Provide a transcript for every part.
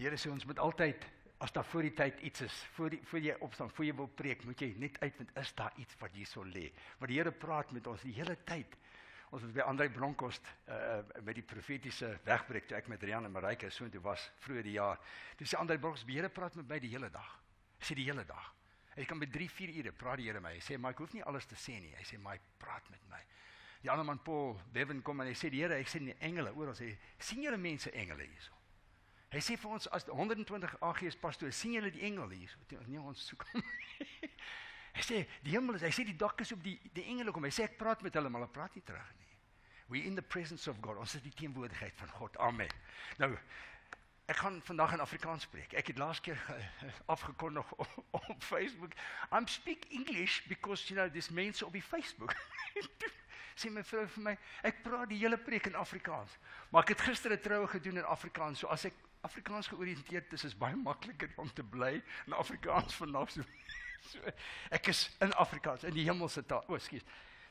Die Here sê ons moet altyd as daar voor die tyd iets is, voor die voor jy opstaan, voor jy wil preek, moet jy net uitvind is daar iets wat hier so lê. Want die Here praat met ons die hele tyd. Ons was by Andrei Bronkost uh met die profetiese wegbreek toe ek met Rian en Marike so intoe was vroeër die jaar. Dis sê Andrei Bronkost, die Here praat met my die hele dag. Hy sê die hele dag. Hy kan met 3, 4 ure praat die Here met my. Hy sê maar ek hoef nie alles te sê nie. Hy sê maar hy praat met my. Die ander man Paul Bevan kom en hy sê die Here, ek sien engele ons. Hy sien julle mense engele hierso. Hy sê vir ons as 120 AG's pastoor, sien julle die engele hierso? Nee, ons soek hom. hy sê die hemel is, hy sê die dak is op die die engele kom. Hy sê ek praat met hulle, maar hulle praat nie terug nie. We in the presence of God. Ons is die teenwoordigheid van God. Amen. Nou Ek gaan vandag in Afrikaans spreek. Ek het laas keer afgekondig op, op Facebook. I'm speak English because you know this mense op die Facebook. sê my vrou vir my, ek praat die hele preek in Afrikaans. Maar ek het gister 'n troue gedoen in Afrikaans. So as ek Afrikaans georiënteerd is, is baie makliker om te bly in Afrikaans vanaf so. so ek is in Afrikaans in die hemelse taal. O, skus.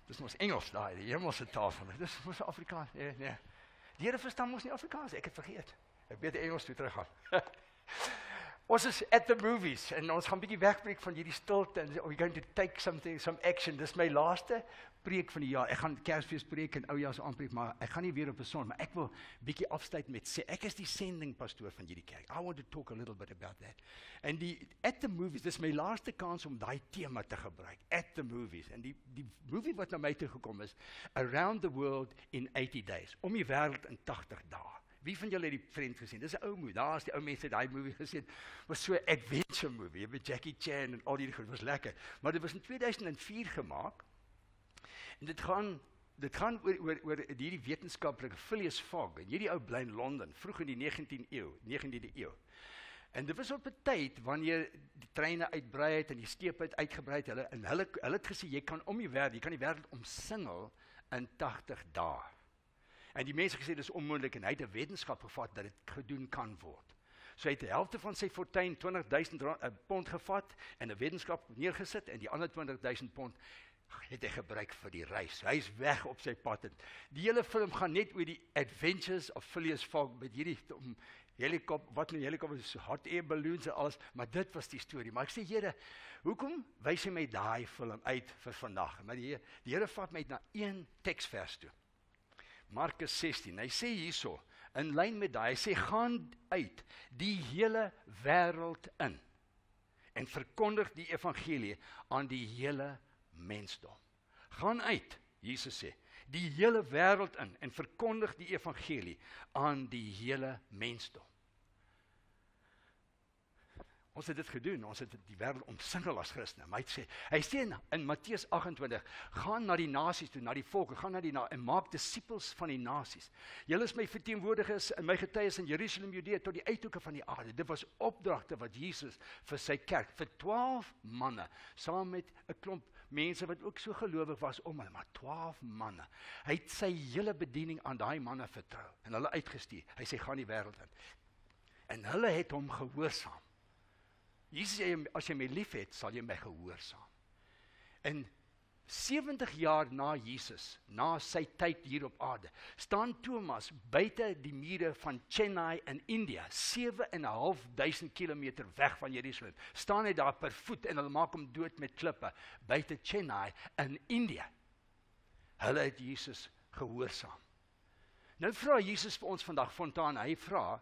Dis mos Engels daai, die hemelse taal van my. Dis mos Afrikaans. Nee, nee. Die Here verstaan mos nie Afrikaans. Ek het vergeet. Ek weet Engels toe terug gaan. ons is at the movies en ons gaan 'n bietjie wegbreek van hierdie stilte and we're going to take something some action. Dis my laaste preek van die jaar. Ek gaan Kersfees preek en Oujaars aanpreek, maar ek gaan nie weer op 'n son, maar ek wil bietjie afsluit met sê ek is die sending pastoor van hierdie kerk. I want to talk a little bit about that. En die at the movies, dis my laaste kans om daai tema te gebruik. At the movies. En die die movie wat na my toe gekom is Around the World in 80 Days. Om die wêreld in 80 dae. Wie van julle het die vriend gesien? Dis 'n ou movie. Daar's die ou mense daai movie gesien. Was so 'n adventure movie met Jackie Chan en al die goed. Was lekker. Maar dit was in 2004 gemaak. En dit gaan dit gaan oor oor oor hierdie wetenskaplike Phileas Fogg. En hierdie ou bly in Londen vroeg in die 19de eeu, 19de eeu. En dit was op 'n tyd wanneer die treine uitbrei het en die skepe het uitgebrei het. Hulle en hulle hulle het gesê jy kan om die wêreld, jy kan die wêreld omsingel in 80 dae. En die mense gesê dis onmoontlik en hy het 'n wetenskap gevat dat dit gedoen kan word. So hy het die helfte van sy fortuin 20000 uh, pond gevat en 'n wetenskap neergesit en die ander 20000 pond het hy gebruik vir die reis. Hy's weg op sy pad. En die hele film gaan net oor die adventures of Phileas Fogg met hierdie om helikopter wat 'n helikopter is, hot air balloons en alles, maar dit was die storie. Maar ek sê Here, hoekom wys jy my daai film uit vir vandag? Maar die die Here vat my na een teksvers toe. Markus 16. Hy sê hierso in lyn met daai, hy sê gaan uit die hele wêreld in en verkondig die evangelie aan die hele mensdom. Gaan uit, Jesus sê, die hele wêreld in en verkondig die evangelie aan die hele mensdom. Ons het dit gedoen. Ons het die wêreld omsingel as Christene. Maar hy sê, hy sê in, in Matteus 28, gaan na die nasies toe, na die volke, gaan na die na en maak disippels van die nasies. Julle is my verteenwoordigers en my getuies in Jerusalem, Judea tot die uithoeke van die aarde. Dit was opdragte wat Jesus vir sy kerk, vir 12 manne, saam met 'n klomp mense wat ook so gelowig was om hulle, maar 12 manne. Hy het sy hele bediening aan daai manne vertrou en hulle uitgestuur. Hy sê gaan die wêreld in. En hulle het hom gehoorsaam. Jesus sê as jy my liefhet, sal jy my gehoorsaam. En 70 jaar na Jesus, na sy tyd hier op aarde, staan Thomas buite die mure van Chennai in India, 7.500 km weg van Jerusalem. Staan hy daar per voet en hulle maak hom dood met klippe buite Chennai in India. Hulle het Jesus gehoorsaam. Nou vra Jesus vir ons vandag fontaan, hy vra,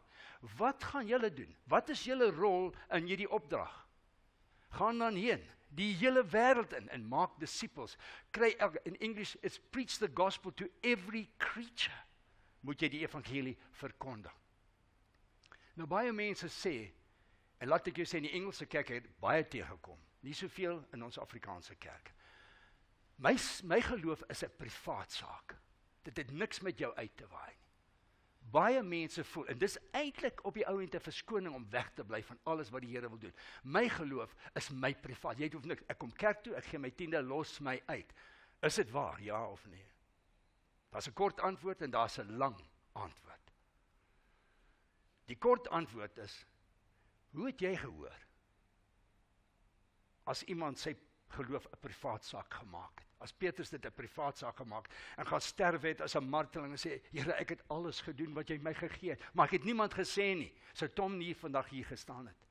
Wat gaan julle doen? Wat is julle rol in hierdie opdrag? Gaan dan heen, die hele wêreld in en maak disippels. Kry in English it's preach the gospel to every creature. Moet jy die evangelie verkondig. Nou baie mense sê en laat ek jou sê in die Engelse kerk het baie teëgekom. Nie soveel in ons Afrikaanse kerk. My my geloof is 'n privaat saak. Dit het niks met jou uit te waai nie baie mense voel en dis eintlik op die ou end 'n verskoning om weg te bly van alles wat die Here wil doen. My geloof is my privaat. Jy hoef niks. Ek kom kerk toe, ek gee my tiende, los my uit. Is dit waar? Ja of nee? Daar's 'n kort antwoord en daar's 'n lang antwoord. Die kort antwoord is: Hoe het jy gehoor? As iemand sy geloof 'n privaat saak gemaak het. As Petrus dit 'n privaat saak gemaak en gaan sterwe het as 'n marteling en sê Here, ek het alles gedoen wat jy my gegee het, maar ek het niemand gesê nie. Sou Tom nie vandag hier gestaan het.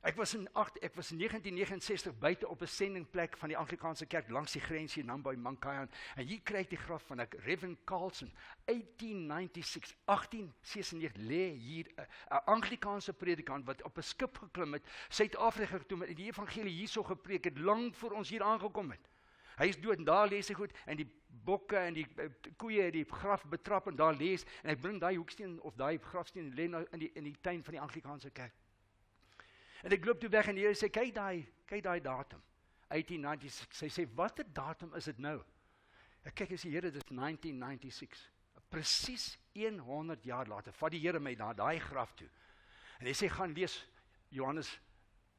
Ek was in 8 ek was in 1969 buite op 'n sendingplek van die Anglikaanse kerk langs die grens hier naby Mankayan en hier kry ek die graf van 'n Reverend Carlson 1896 1896 lê hier 'n Anglikaanse predikant wat op 'n skip geklim het Suid-Afrika toe met die evangelie hierso gepreek het lank voor ons hier aangekom het. Hy is dood en daar lê hy goed en die bokke en die uh, koeie het die graf betrap en daar lê en ek bring daai hoeksteen of daai grafsteen lê nou in die in die tuin van die Anglikaanse kerk. En ek loop toe weg en die Here sê kyk daai, kyk daai datum. 1896. Hy sê watter datum is dit nou? Ek kyk as die Here dis 1996. Presies 100 jaar later vat die Here my na daai graf toe. En hy sê gaan lees Johannes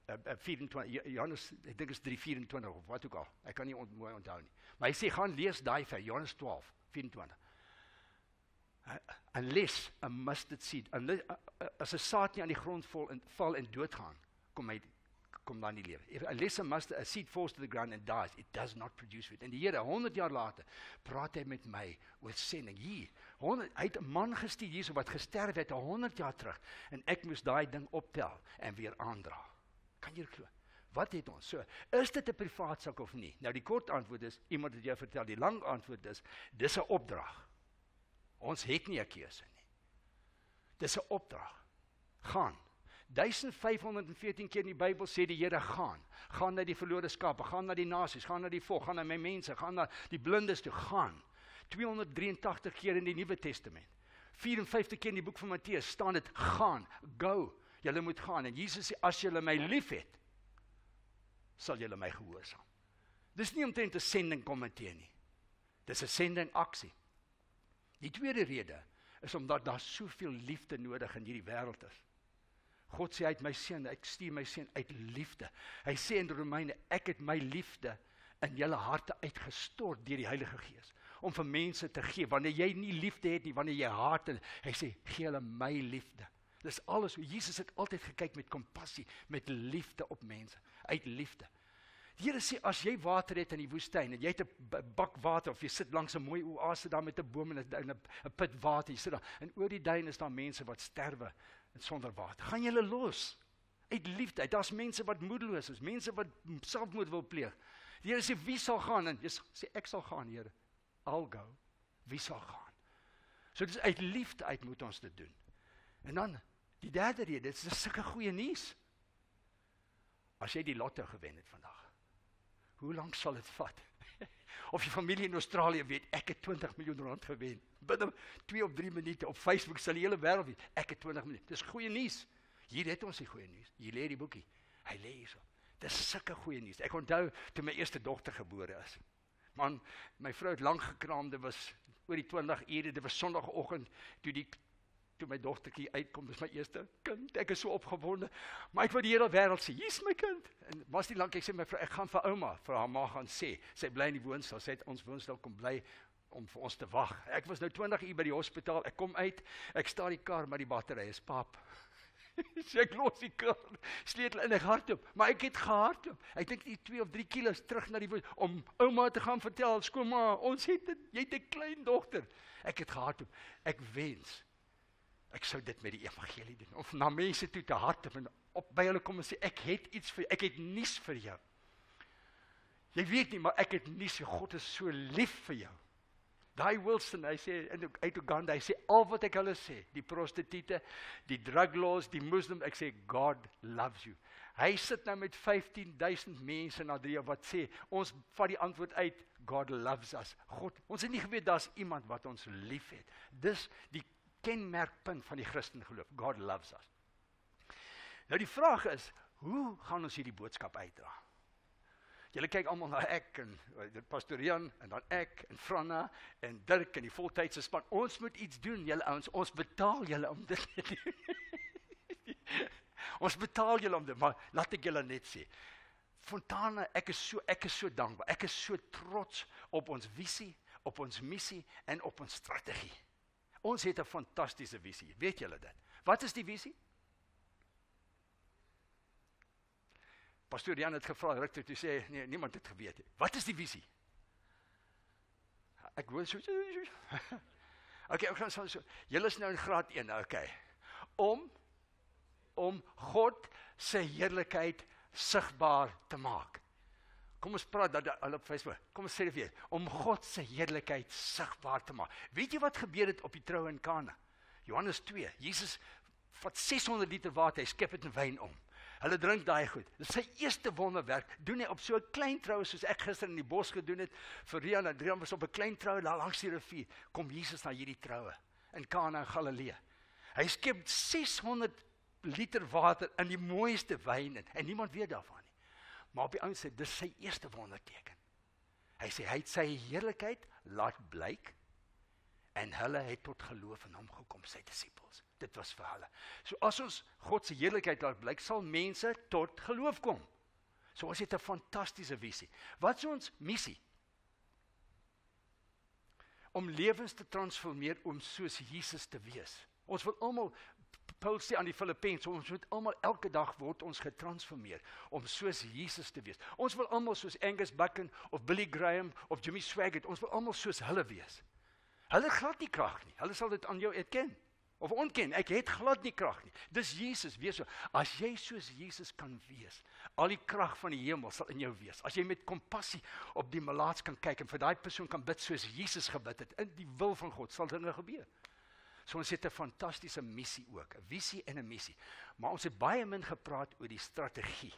uh, uh, 24 Johannes ek dink is 3:24 of wat ook al. Ek kan nie ont, mooi onthou nie. Maar hy sê gaan lees daai vir Johannes 12 24 unless a mustard seed unless, as 'n saad nie aan die grond val en val en doodgaan kom hy kom dan die lewe. If a lesser must a seed falls to the ground and dies, it does not produce fruit. En die Here 100 jaar later praat hy met my oor sending. Hier, 100 hy het 'n man gestuur hierso wat gesterf het 100 jaar terug en ek moes daai ding optel en weer aandra. Kan jy glo? Wat het ons? So, is dit 'n privaat sak of nie? Nou die kort antwoord is iemand het jou vertel, die lang antwoord is dis 'n opdrag. Ons het nie 'n keuse nie. Dis 'n opdrag. Gaan 1514 keer in die Bybel sê die Here gaan. Gaan na die verlore skape, gaan na die nasies, gaan na die volk, gaan na my mense, gaan na die blindes toe, gaan. 283 keer in die Nuwe Testament. 54 keer in die boek van Matteus staan dit gaan, go. Julle moet gaan en Jesus sê as julle my liefhet, sal julle my gehoorsaam. Dis nie omtrent 'n sending komitee nie. Dis 'n sending aksie. Die tweede rede is omdat daar soveel liefde nodig in hierdie wêreld is. God sê hy het my seun, ek stuur my seun uit liefde. Hy sê in Romeine, ek het my liefde in julle harte uitgestort deur die Heilige Gees om vir mense te gee. Wanneer jy nie liefde het nie, wanneer jy haat en hy sê gee hulle my liefde. Dis alles hoe Jesus het altyd gekyk met kompassie, met liefde op mense, uit liefde. Die Here sê as jy water het in die woestyn en jy het 'n bak water of jy sit langs 'n mooi oase daar met 'n boom en 'n 'n put water, jy sit daar en oor die duin is daar mense wat sterwe en sonder water. Gaan julle los uit liefde. Daar's mense wat moedeloos is, mense wat selfmoord wil pleeg. Die Here sê wie sal gaan en jy sê ek sal gaan, Here. I'll go. Wie sal gaan? So dis uit liefde uit moet ons dit doen. En dan die derde rede, dit is sulke goeie nuus. As jy die lotto gewen het vandag. Hoe lank sal dit vat? Of jy familie in Australië weet, ek het 20 miljoen rand gewen. Binne 2 of 3 minute op Facebook sal die hele wêreld weet, ek het 20 miljoen. Dis goeie nuus. Hier het ons die goeie nuus. Hier lê die boekie. Hy lê hierso. Dis sulke goeie nuus. Ek onthou toe my eerste dogter gebore is. Man, my vrou het lank gekraam, dit was oor die 20 ure, dit was sonoggend toe die toe my dogtertjie uitkom, dis my eerste kind. Ek is so opgewonde. Maar ek wou die hele wêreld sê, hier's my kind. En was nie lank ek sê my vrou, ek gaan vir ouma, vir haar ma gaan sê. Sy bly in die woonstel, sy het ons woonstel kom bly om vir ons te wag. Ek was nou 20 uur by die hospitaal. Ek kom uit, ek staar die kar, maar die battery is pap. Sy ek los die kar, sleutel in ek hardop, maar ek het gehardop. Ek dink die 2 of 3 kg terug na die woon om ouma te gaan vertel, skoonma, ons het dit, jy het 'n klein dogter. Ek het gehardop. Ek wens Ek sou dit met die evangelie doen. Of na mense toe te harte en op by hulle kom en sê ek het iets vir ek het nuus vir jou. Jy weet nie, maar ek het nuus. God is so lief vir jou. Daai Wilson, hy sê in uit Uganda, hy sê al wat ek hulle sê, die prostituie, die drug laws, die moslim, ek sê God loves you. Hy sit nou met 15000 mense na drie wat sê ons vat die antwoord uit God loves us. God, ons het nie geweet daar's iemand wat ons liefhet. Dis die kenmerkpunt van die Christen geloof. God loves us. Nou die vraag is, hoe gaan ons hierdie boodskap uitdra? Julle kyk almal na ek en eh, pastoor Jan en dan ek en Franna en Dirk en die voltydse span. Ons moet iets doen, julle ouens. Ons betaal julle om dit te doen. ons betaal julle om dit, maar laat ek julle net sê. Fontana, ek is so ek is so dankbaar. Ek is so trots op ons visie, op ons missie en op ons strategie. Ons het 'n fantastiese visie. Weet julle dit? Wat is die visie? Pastoor Jan het gevra, ruk toe sê nee, niemand het geweet nie. Wat is die visie? Ek hoor so. Okay, ek gaan so. so. Julle is nou in graad 1, okay. Om om God se heerlikheid sigbaar te maak. Kom ons praat dat hulle op Facebook. Kom ons sê dit weer. Om God se heerlikheid sigbaar te maak. Weet jy wat gebeur het op die troue in Kana? Johannes 2. Jesus vat 600 liter water, hy skep dit in wyn om. Hulle drink daai goed. Dis sy eerste wonderwerk. Doen hy op so 'n klein troue soos ek gister in die bos gedoen het vir Rian en Adrian was op 'n klein troue daar langs die rivier. Kom Jesus na hierdie troue in Kana in Galilea. Hy skep 600 liter water in die mooiste wyn en niemand weet daarvan nie. Maar op die ou sê dis sy eerste wonderteken. Hy sê hy het sy heerlikheid laat blyk en hulle het tot geloof in hom gekom, sy disippels. Dit was vir hulle. So as ons God se heerlikheid laat blyk, sal mense tot geloof kom. So ons het 'n fantastiese visie. Wat is ons missie? Om lewens te transformeer om soos Jesus te wees. Ons wil almal Paul sê aan die Filippense, ons moet almal elke dag word ons getransformeer om soos Jesus te wees. Ons wil almal soos Angus Buchan of Billy Graham of Jimmy Swaggart, ons wil almal soos hulle wees. Hulle glad nie krag nie. Hulle sal dit aan jou erken of ontken. Ek het glad nie krag nie. Dis Jesus, wees so. As jy soos Jesus kan wees, al die krag van die hemel sal in jou wees. As jy met kompassie op die malaats kan kyk en vir daai persoon kan bid soos Jesus gebid het, in die wil van God sal dinge gebeur. So ons het 'n fantastiese missie ook, 'n visie en 'n missie. Maar ons het baie min gepraat oor die strategie.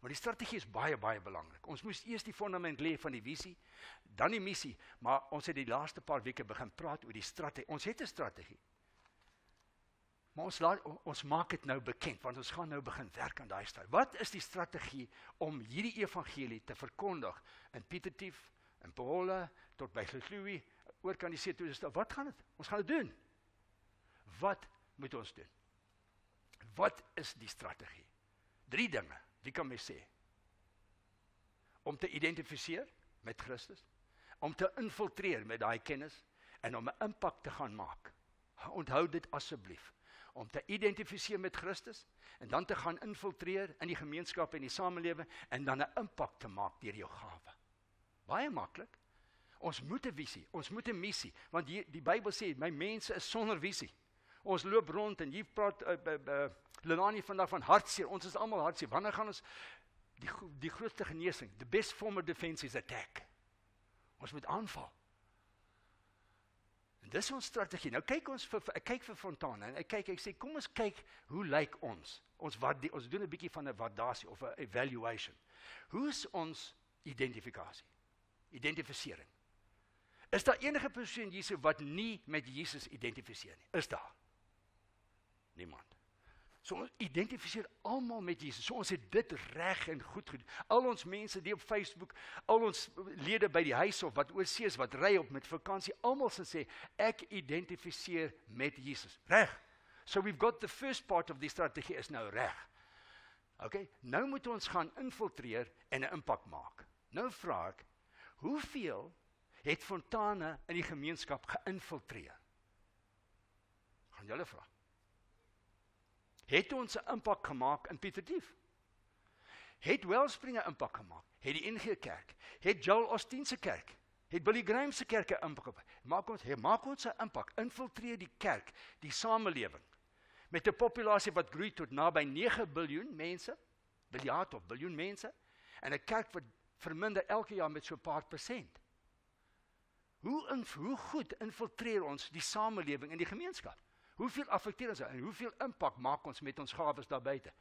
Want die strategie is baie baie belangrik. Ons moes eers die fondament lê van die visie, dan die missie, maar ons het die laaste paar weke begin praat oor die strategie. Ons het 'n strategie. Maar ons laat ons maak dit nou bekend want ons gaan nou begin werk aan daai strategie. Wat is die strategie om hierdie evangelie te verkondig in Pietertief, in Paula tot by Gloui, oor kan die see toe. Wat gaan dit? Ons gaan dit doen. Wat moet ons doen? Wat is die strategie? Drie dinge. Wie kan my sê? Om te identifiseer met Christus, om te infiltreer met daai kennis en om 'n impak te gaan maak. Onthou dit asseblief. Om te identifiseer met Christus en dan te gaan infiltreer in die gemeenskap en die samelewing en dan 'n impak te maak deur jou gawe. Baie maklik. Ons moet 'n visie, ons moet 'n missie, want die die Bybel sê my mense is sonder visie. Ons loop rond en hier praat uh, uh, uh, Lenani vandag van hartseer. Ons is almal hartseer. Wanneer gaan ons die die grootste genesing? The best form of defense is attack. Ons moet aanval. En dis ons strategie. Nou kyk ons vir ek kyk vir Fontana en ek kyk ek sê kom ons kyk hoe lyk ons? Ons wat die, ons doen 'n bietjie van 'n waardasie of 'n evaluation. Hoe is ons identifikasie? Identifisering. Is daar enige persoon hierso wat nie met Jesus identifiseer nie? Is daar? Niemand. So ons identifiseer almal met Jesus. So ons het dit reg en goed gedoen. Al ons mense die op Facebook, al ons lede by die huis of wat oorsee is wat ry op met vakansie, almal se sê ek identifiseer met Jesus. Reg. So we've got the first part of the strategy is nou reg. OK, nou moet ons gaan infiltreer en 'n impak maak. Nou vra ek, hoeveel het Fontane in die gemeenskap geïnfiltreer? Gaan julle vra het ons 'n impak gemaak in Pieterdief. Het Wellspring 'n impak gemaak. Het die NG Kerk, het Joel Austin se kerk, het Billy Graham se kerk 'n impak. Maak ons, maak ons 'n impak, infiltreer die kerk, die samelewing met 'n populasie wat groei tot naby 9 miljard mense, miljard of biljoen mense en 'n kerk wat verminder elke jaar met so 'n paar persent. Hoe in, hoe goed infiltreer ons die samelewing in die gemeenskap? Hoeveel affekteer ons en hoeveel impak maak ons met ons gawes daar buite?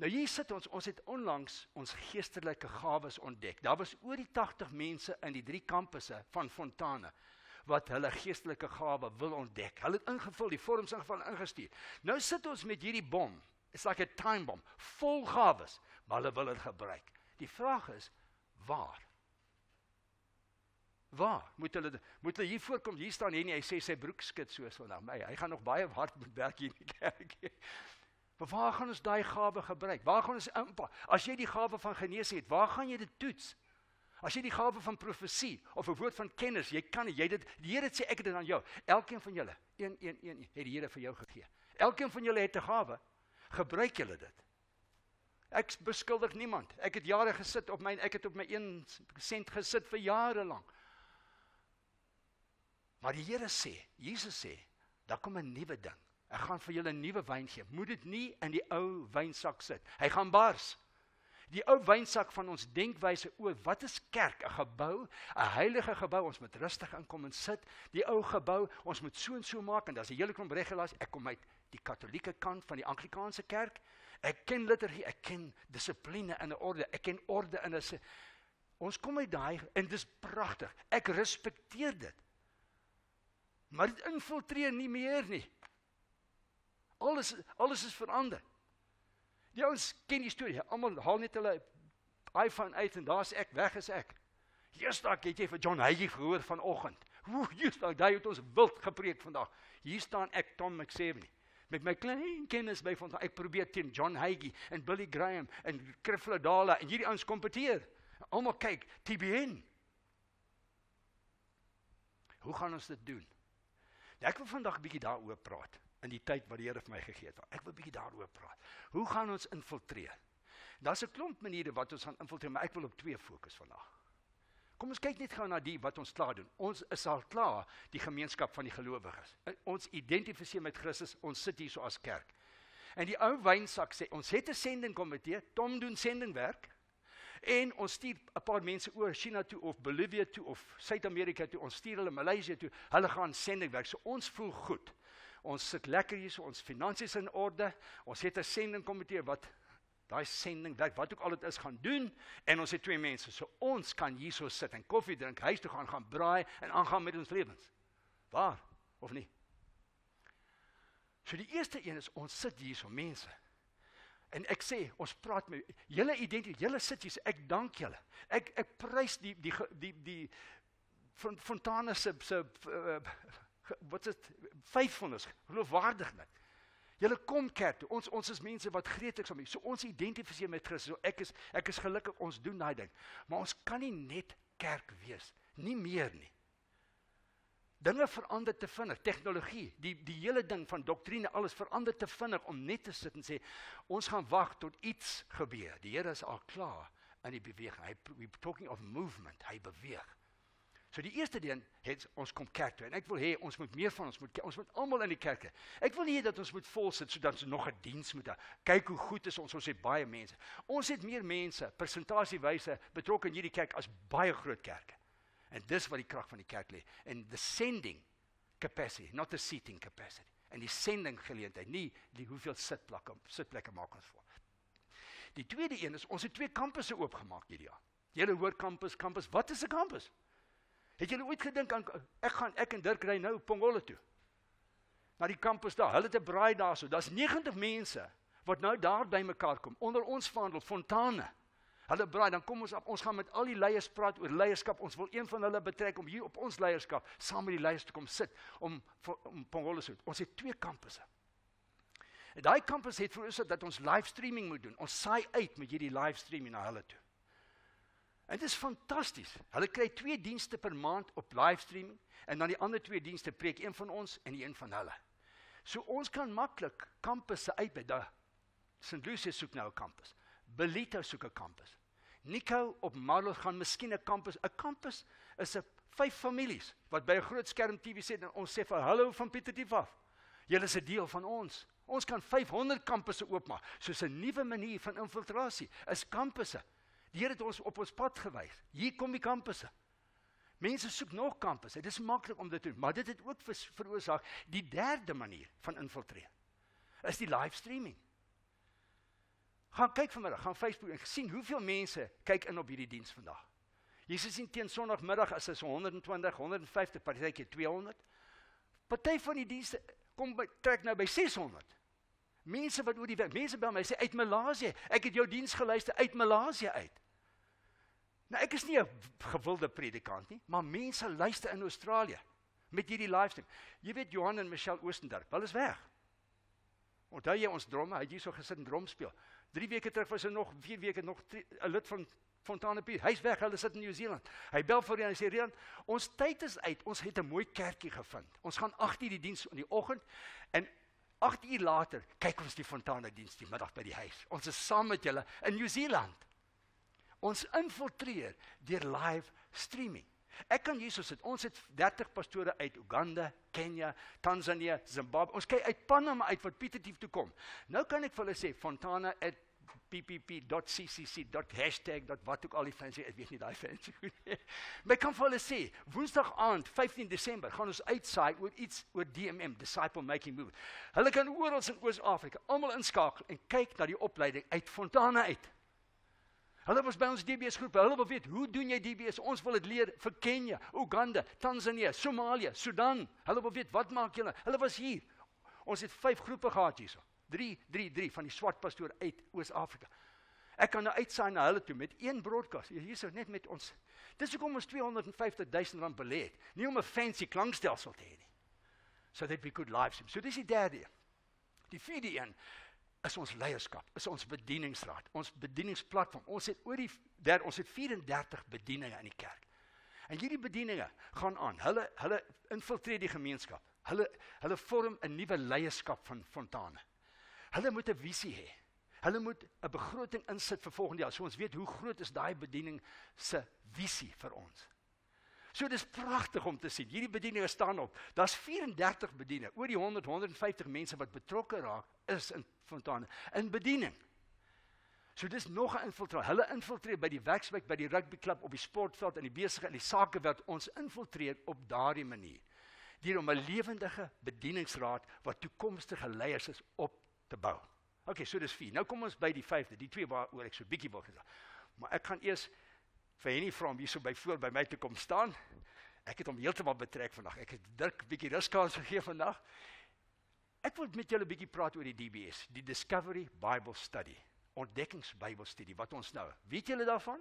Nou hier sit ons, ons het onlangs ons geestelike gawes ontdek. Daar was oor die 80 mense in die drie kampusse van Fontana wat hulle geestelike gawe wil ontdek. Hulle het ingevul, die vorms ingevul en ingestuur. Nou sit ons met hierdie bom. It's like a time bomb, vol gawes, maar hulle wil dit gebruik. Die vraag is, waar? Waar moet hulle moet hulle hier voorkom? Hier staan hier nie, hy sê sy broek skud so so na my. Hy gaan nog baie hard moet werk hier in die kerk. Maar waar gaan ons daai gawe gebruik? Waar gaan ons impak? As jy die gawe van genees het, waar gaan jy dit toets? As jy die gawe van profesie of 'n woord van kennis, jy kan jy dit die Here sê ek het dit aan jou. Elkeen van julle, 1 1 1 het die Here vir jou gegee. Elkeen van julle het 'n gawe. Gebruik julle dit. Ek beskuldig niemand. Ek het jare gesit op my ek het op my 1 sent gesit vir jare lank. Maar die Here sê, Jesus sê, daar kom 'n nuwe ding. Ek gaan vir julle 'n nuwe wyn gee. Moet dit nie in die ou wynsak sit. Hy gaan bars. Die ou wynsak van ons denkwyse oor wat is kerk? 'n Gebou, 'n heilige gebou. Ons moet rustig inkom en sit. Die ou gebou, ons moet so en so maak en daar's 'n hele klomp regulasies. Ek kom uit die katolieke kant van die anglikaanse kerk. Ek ken liturgie, ek ken dissipline in 'n orde, ek ken orde in 'n Ons kom uit daai en dis pragtig. Ek respekteer dit. Maar dit infiltreer nie meer nie. Alles alles is verander. Die ouens ken die storie. Almal haal net hulle iPhone uit en daar's ek, weg is ek. Eersdag het jy vir John Hagee gehoor vanoggend. Ooh, eersdag daai het ons wild gepreek vandag. Hier staan ek Tom McSeveny met my klein kennis by van ek probeer teen John Hagee en Billy Graham en Creflo Dollar en hierdie ouens kompeteer. Almal kyk TBN. Hoe gaan ons dit doen? Ek wil vandag 'n bietjie daaroor praat in die tyd wat die Here vir my gegee het. Ek wil bietjie daaroor praat. Hoe gaan ons infiltreer? Daar's 'n klomp maniere wat ons gaan infiltreer, maar ek wil op twee fokus vandag. Kom ons kyk net gou na die wat ons klaar doen. Ons is al klaar die gemeenskap van die gelowiges. Ons identifiseer met Christus, ons sit hier so as kerk. En die ou wynsak sê, ons het 'n sendingkomitee, Tom doen sendingwerk. En ons stuur 'n paar mense oor China toe of Bolivia toe of Suid-Amerika toe. Ons stuur hulle Maleisië toe. Hulle gaan sendingwerk. So ons voel goed. Ons sit lekker hier, so ons finansies in orde. Ons het 'n sendingkomitee wat daai sendingwerk wat ook al dit is gaan doen en ons het twee mense. So ons kan hier so sit en koffie drink, huis toe gaan gaan braai en aangaan met ons lewens. Waar of nie? So die eerste een is ons sit hier so mense En ek sê, ons praat met julle identiteit, julle sit hier, ek dank julle. Ek ek prys die die die die Fontana se se uh, wat is faithfulness, geloofwaardigheid. Julle kom kerk toe. Ons ons is mense wat gretig is om. So ons identifiseer met Christus. So ek is ek is gelukkig ons doen daai ding. Maar ons kan nie net kerk wees nie meer nie. Dinge verander te vinnig, tegnologie, die die hele ding van doktrine, alles verander te vinnig om net te sit en sê ons gaan wag tot iets gebeur. Die Here is al klaar in die beweging. Hy we talking of movement, hy beweeg. So die eerste ding het ons kom kerk toe en ek wil hê ons moet meer van ons moet ons moet almal in die kerke. Ek wil nie hê dat ons moet vol sit sodat ons nog 'n diens moet hê. Kyk hoe goed is ons, ons het baie mense. Ons het meer mense persentasiewyse betrokke in hierdie kerk as baie groot kerke. En dis wat die krag van die kerk lê. En the sending capacity, not the seating capacity. En die sending geleentheid, nie die hoeveel sitplekke sitplekke maak ons vir. Die tweede een is ons het twee kampusse oopgemaak hierdie jaar. Julle hoor kampus, kampus. Wat is 'n kampus? Het julle ooit gedink aan ek gaan ek en Dirk ry nou Pongolle toe? Na die kampus daar. Hulle het 'n braai daarso. Daar's 90 mense wat nou daar bymekaar kom onder ons verhandel Fontane. Hulle braai, dan kom ons op, ons gaan met al die leiers praat oor leierskap. Ons wil een van hulle betrek om hier op ons leierskap saam met die leiers te kom sit om om Pongolos uit. Ons het twee kampusse. En daai kampus het ons dat ons livestreaming moet doen. Ons saai uit met hierdie livestreaming na hulle toe. En dit is fantasties. Hulle kry twee dienste per maand op livestreaming en dan die ander twee dienste preek een van ons en een van hulle. So ons kan maklik kampusse uitbid. St. Lucia soek nou 'n kampus. Belito soek 'n kampus. Nico op Marlow gaan miskien 'n kampus. 'n Kampus is 'n vyf families wat by 'n groot skerm TV sit en ons sê vir hallo van Pieter Dief af. Julle is 'n deel van ons. Ons kan 500 kampusse oopmaak. Soos 'n nuwe manier van infiltrasie is kampusse. Die Here het ons op ons pad gewys. Hier kom die kampusse. Mense soek nog kampusse. Dit is maklik om dit te doen, maar dit het ook veroorsaak die derde manier van infiltreer. Is die live streaming. Gaan kyk vanmiddag, gaan Facebook en sien hoeveel mense kyk in op hierdie diens vandag. Jesus sien teen Sondagmiddag as is 120, 150, partytjie 200. Party van die dienste kom by trek nou by 600. Mense wat oor die mense by my sê uit Maleisië, ek het jou diens geluister uit Maleisië uit. Nou ek is nie 'n gewilde predikant nie, maar mense luister in Australië met hierdie livestream. Jy weet Johan en Michelle Oostendorp, hulle is weg. Onthou jy ons dromme, hy het hier so gesit en drom speel. 3 weke terug was hy nog 4 weke nog 'n lid van Fontana Pier. Hy's weg, hulle sit in Nieu-Seeland. Hy bel vir hom en sê Rian, ons tyd is uit. Ons het 'n mooi kerkie gevind. Ons gaan 8:00 die diens in die oggend en 8 uur later kyk ons die fontane diens die middag by die huis. Ons is saam met julle in Nieu-Seeland. Ons infiltreer deur live streaming. Ek kan hierso sit. Ons het 30 pastore uit Uganda, Kenia, Tanzanië, Zimbabwe. Ons kyk uit Panama uit wat Pieterdief toe kom. Nou kan ek vir hulle sê Fontana at ppp.ccc.hashtag wat ook al die fancy ek weet nie daai fancy goed nie. Maar kan vir hulle sê Woensdag aand 15 Desember gaan ons uitsaai oor iets oor DMM disciple making move. Hulle kan oral in Oos-Afrika almal inskakel en kyk na die opleiding uit Fontana uit. Hulle was by ons DBS groep. Hulle wil weet, hoe doen jy DBS? Ons wil dit leer vir Kenia, Uganda, Tanzanië, Somalië, Sudan. Hulle wil weet, wat maak julle? Hulle was hier. Ons het 5 groepe gehad hierso. 3 3 3 van die swart pastoor uit Oos-Afrika. Ek kan nou uitsaai na hulle toe met een broadcast. Hierso net met ons. Dis hoekom ons 250 000 rand het. Nie om 'n fancy klankstelsel te hê nie. So that we could live stream. So dis die derde. Die vierde een is ons leierskap, is ons bedieningsraad, ons bedieningsplatform. Ons het oor die der, ons het 34 bedieninge in die kerk. En hierdie bedieninge gaan aan. Hulle hulle infiltreer die gemeenskap. Hulle hulle vorm 'n nuwe leierskap van Fontane. Hulle moet 'n visie hê. Hulle moet 'n begroting insit vir volgende jaar. So ons weet hoe groot is daai bediening se visie vir ons. So dis pragtig om te sien. Hierdie bedieninge staan op. Daar's 34 bedieninge. Oor die 100 150 mense wat betrokke raak is in Fontana in bediening. So dis nog 'n infiltrasie. Hulle infiltreer by die werksplek, by die rugbyklub, op die sportveld en die besigheid en die sakewêreld. Ons infiltreer op daardie manier. Deur om 'n lewendige bedieningsraad wat toekomstige leiers is op te bou. OK, so dis 4. Nou kom ons by die 5de, die twee waaroor ek so bietjie wil gesê. Maar ek gaan eers vir Henny vra om hier so byvoorbeeld by my te kom staan. Ek het hom heeltemal betrek vandag. Ek het Dirk bietjie ruskans gegee vandag. Ek wil met julle bietjie praat oor die DBS, die Discovery Bible Study, ontdekkings Bybelstudie wat ons nou. Weet julle daarvan?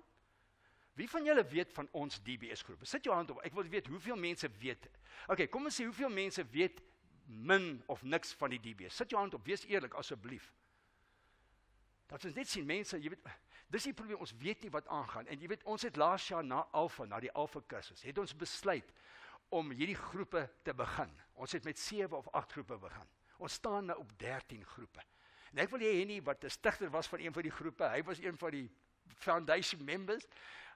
Wie van julle weet van ons DBS groep? Sit jou hand op. Ek wil weet hoeveel mense weet. OK, kom ons sê hoeveel mense weet min of niks van die DBS. Sit jou hand op. Wees eerlik asseblief. Dat ons net sien mense, jy weet, dis die probleem. Ons weet nie wat aangaan en jy weet ons het laas jaar na Alpha, na die Alpha kursus, het ons besluit om hierdie groepe te begin. Ons het met 7 of 8 groepe begin. Ons staan nou op 13 groepe. En ek wil hê Henny wat 'n stigter was van een van die groepe, hy was een van die foundation members.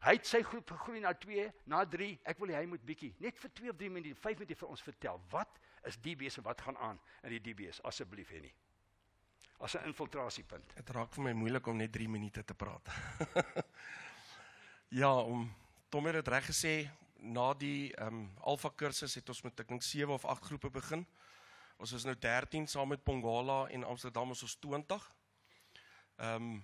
Hy het sy groep gegroei na 2, na 3. Ek wil hê hy moet bietjie net vir 2 of 3 minute, 5 minute vir ons vertel. Wat is DBS en wat gaan aan in die DBS asseblief Henny? As 'n infiltrasiepunt. Dit raak vir my moeilik om net 3 minute te praat. ja, om Tom het reg gesê, na die ehm um, alfa kursus het ons met ek dink 7 of 8 groepe begin. Ons is nou 13 saam met Pongala en Amsterdam is ons 20. Ehm um,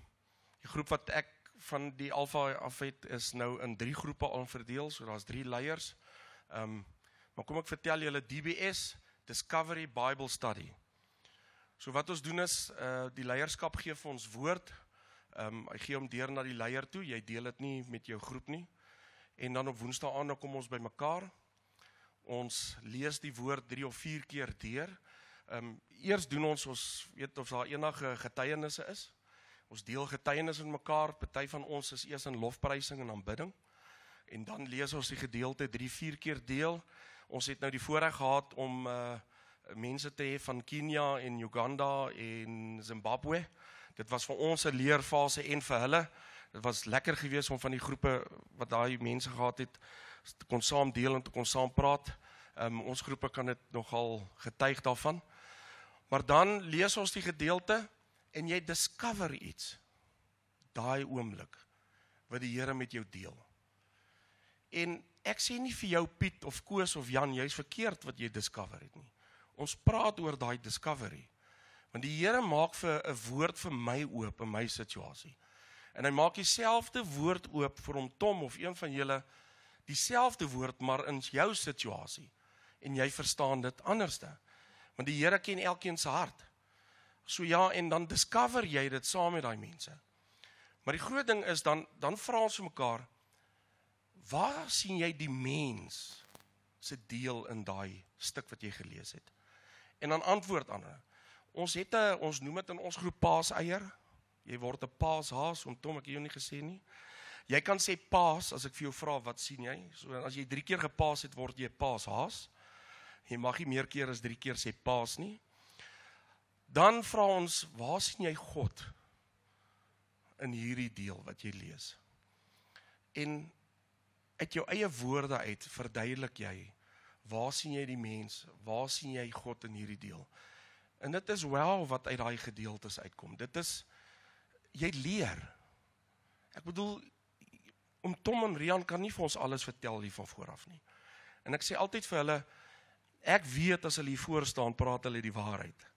die groep wat ek van die Alfa af het is nou in 3 groepe al verdeel, so daar's 3 leiers. Ehm um, maar kom ek vertel julle DBS Discovery Bible Study. So wat ons doen is uh die leierskap gee vir ons woord. Ehm um, hy gee hom deur na die leier toe. Jy deel dit nie met jou groep nie. En dan op Woensdae aand kom ons bymekaar ons lees die woord 3 of 4 keer deur. Ehm um, eers doen ons ons weet of daar enige getuienisse is. Ons deel getuienisse met mekaar. Party van ons is eers in lofprysing en aanbidding. En dan lees ons die gedeelte 3 4 keer deel. Ons het nou die voorreg gehad om uh mense te hê van Kenia en Uganda en Zimbabwe. Dit was vir ons 'n leerfase en vir hulle. Dit was lekker geweest om van die groepe wat daai mense gehad het te kon saam deel en te kon saam praat. Um, ons groepe kan dit nogal getuig daarvan. Maar dan lees ons die gedeelte en jy discover iets. Daai oomblik wat die Here met jou deel. En ek sê nie vir jou Piet of Koos of Jan jy's verkeerd wat jy discover het nie. Ons praat oor daai discovery. Want die Here maak vir 'n woord vir my oop in my situasie. En hy maak dieselfde woord oop vir hom Tom of een van julle dieselfde woord maar in jou situasie en jy verstaan dit anderste. Want die Here ken elkeen se hart. So ja en dan discover jy dit saam met daai mense. Maar die groot ding is dan dan vra ons mekaar waar sien jy die mens se deel in daai stuk wat jy gelees het? En dan antwoord ander. Ons het 'n ons noem dit in ons groep paaseier. Jy word 'n paashaas om Tom ek jou nie gesê nie. Jy kan sê paas as ek vir jou vra wat sien jy? So as jy 3 keer gepaas het word jy paas haas. Jy mag nie meer keer as 3 keer sê paas nie. Dan vra ons, waar sien jy God in hierdie deel wat jy lees? En uit jou eie woorde uit verduidelik jy waar sien jy die mens? Waar sien jy God in hierdie deel? En dit is wel wat uit daai gedeeltes uitkom. Dit is jy leer. Ek bedoel om Tom en Rian kan nie vir ons alles vertel hier van vooraf nie. En ek sê altyd vir hulle ek weet as hulle hier voor staan praat hulle die waarheid.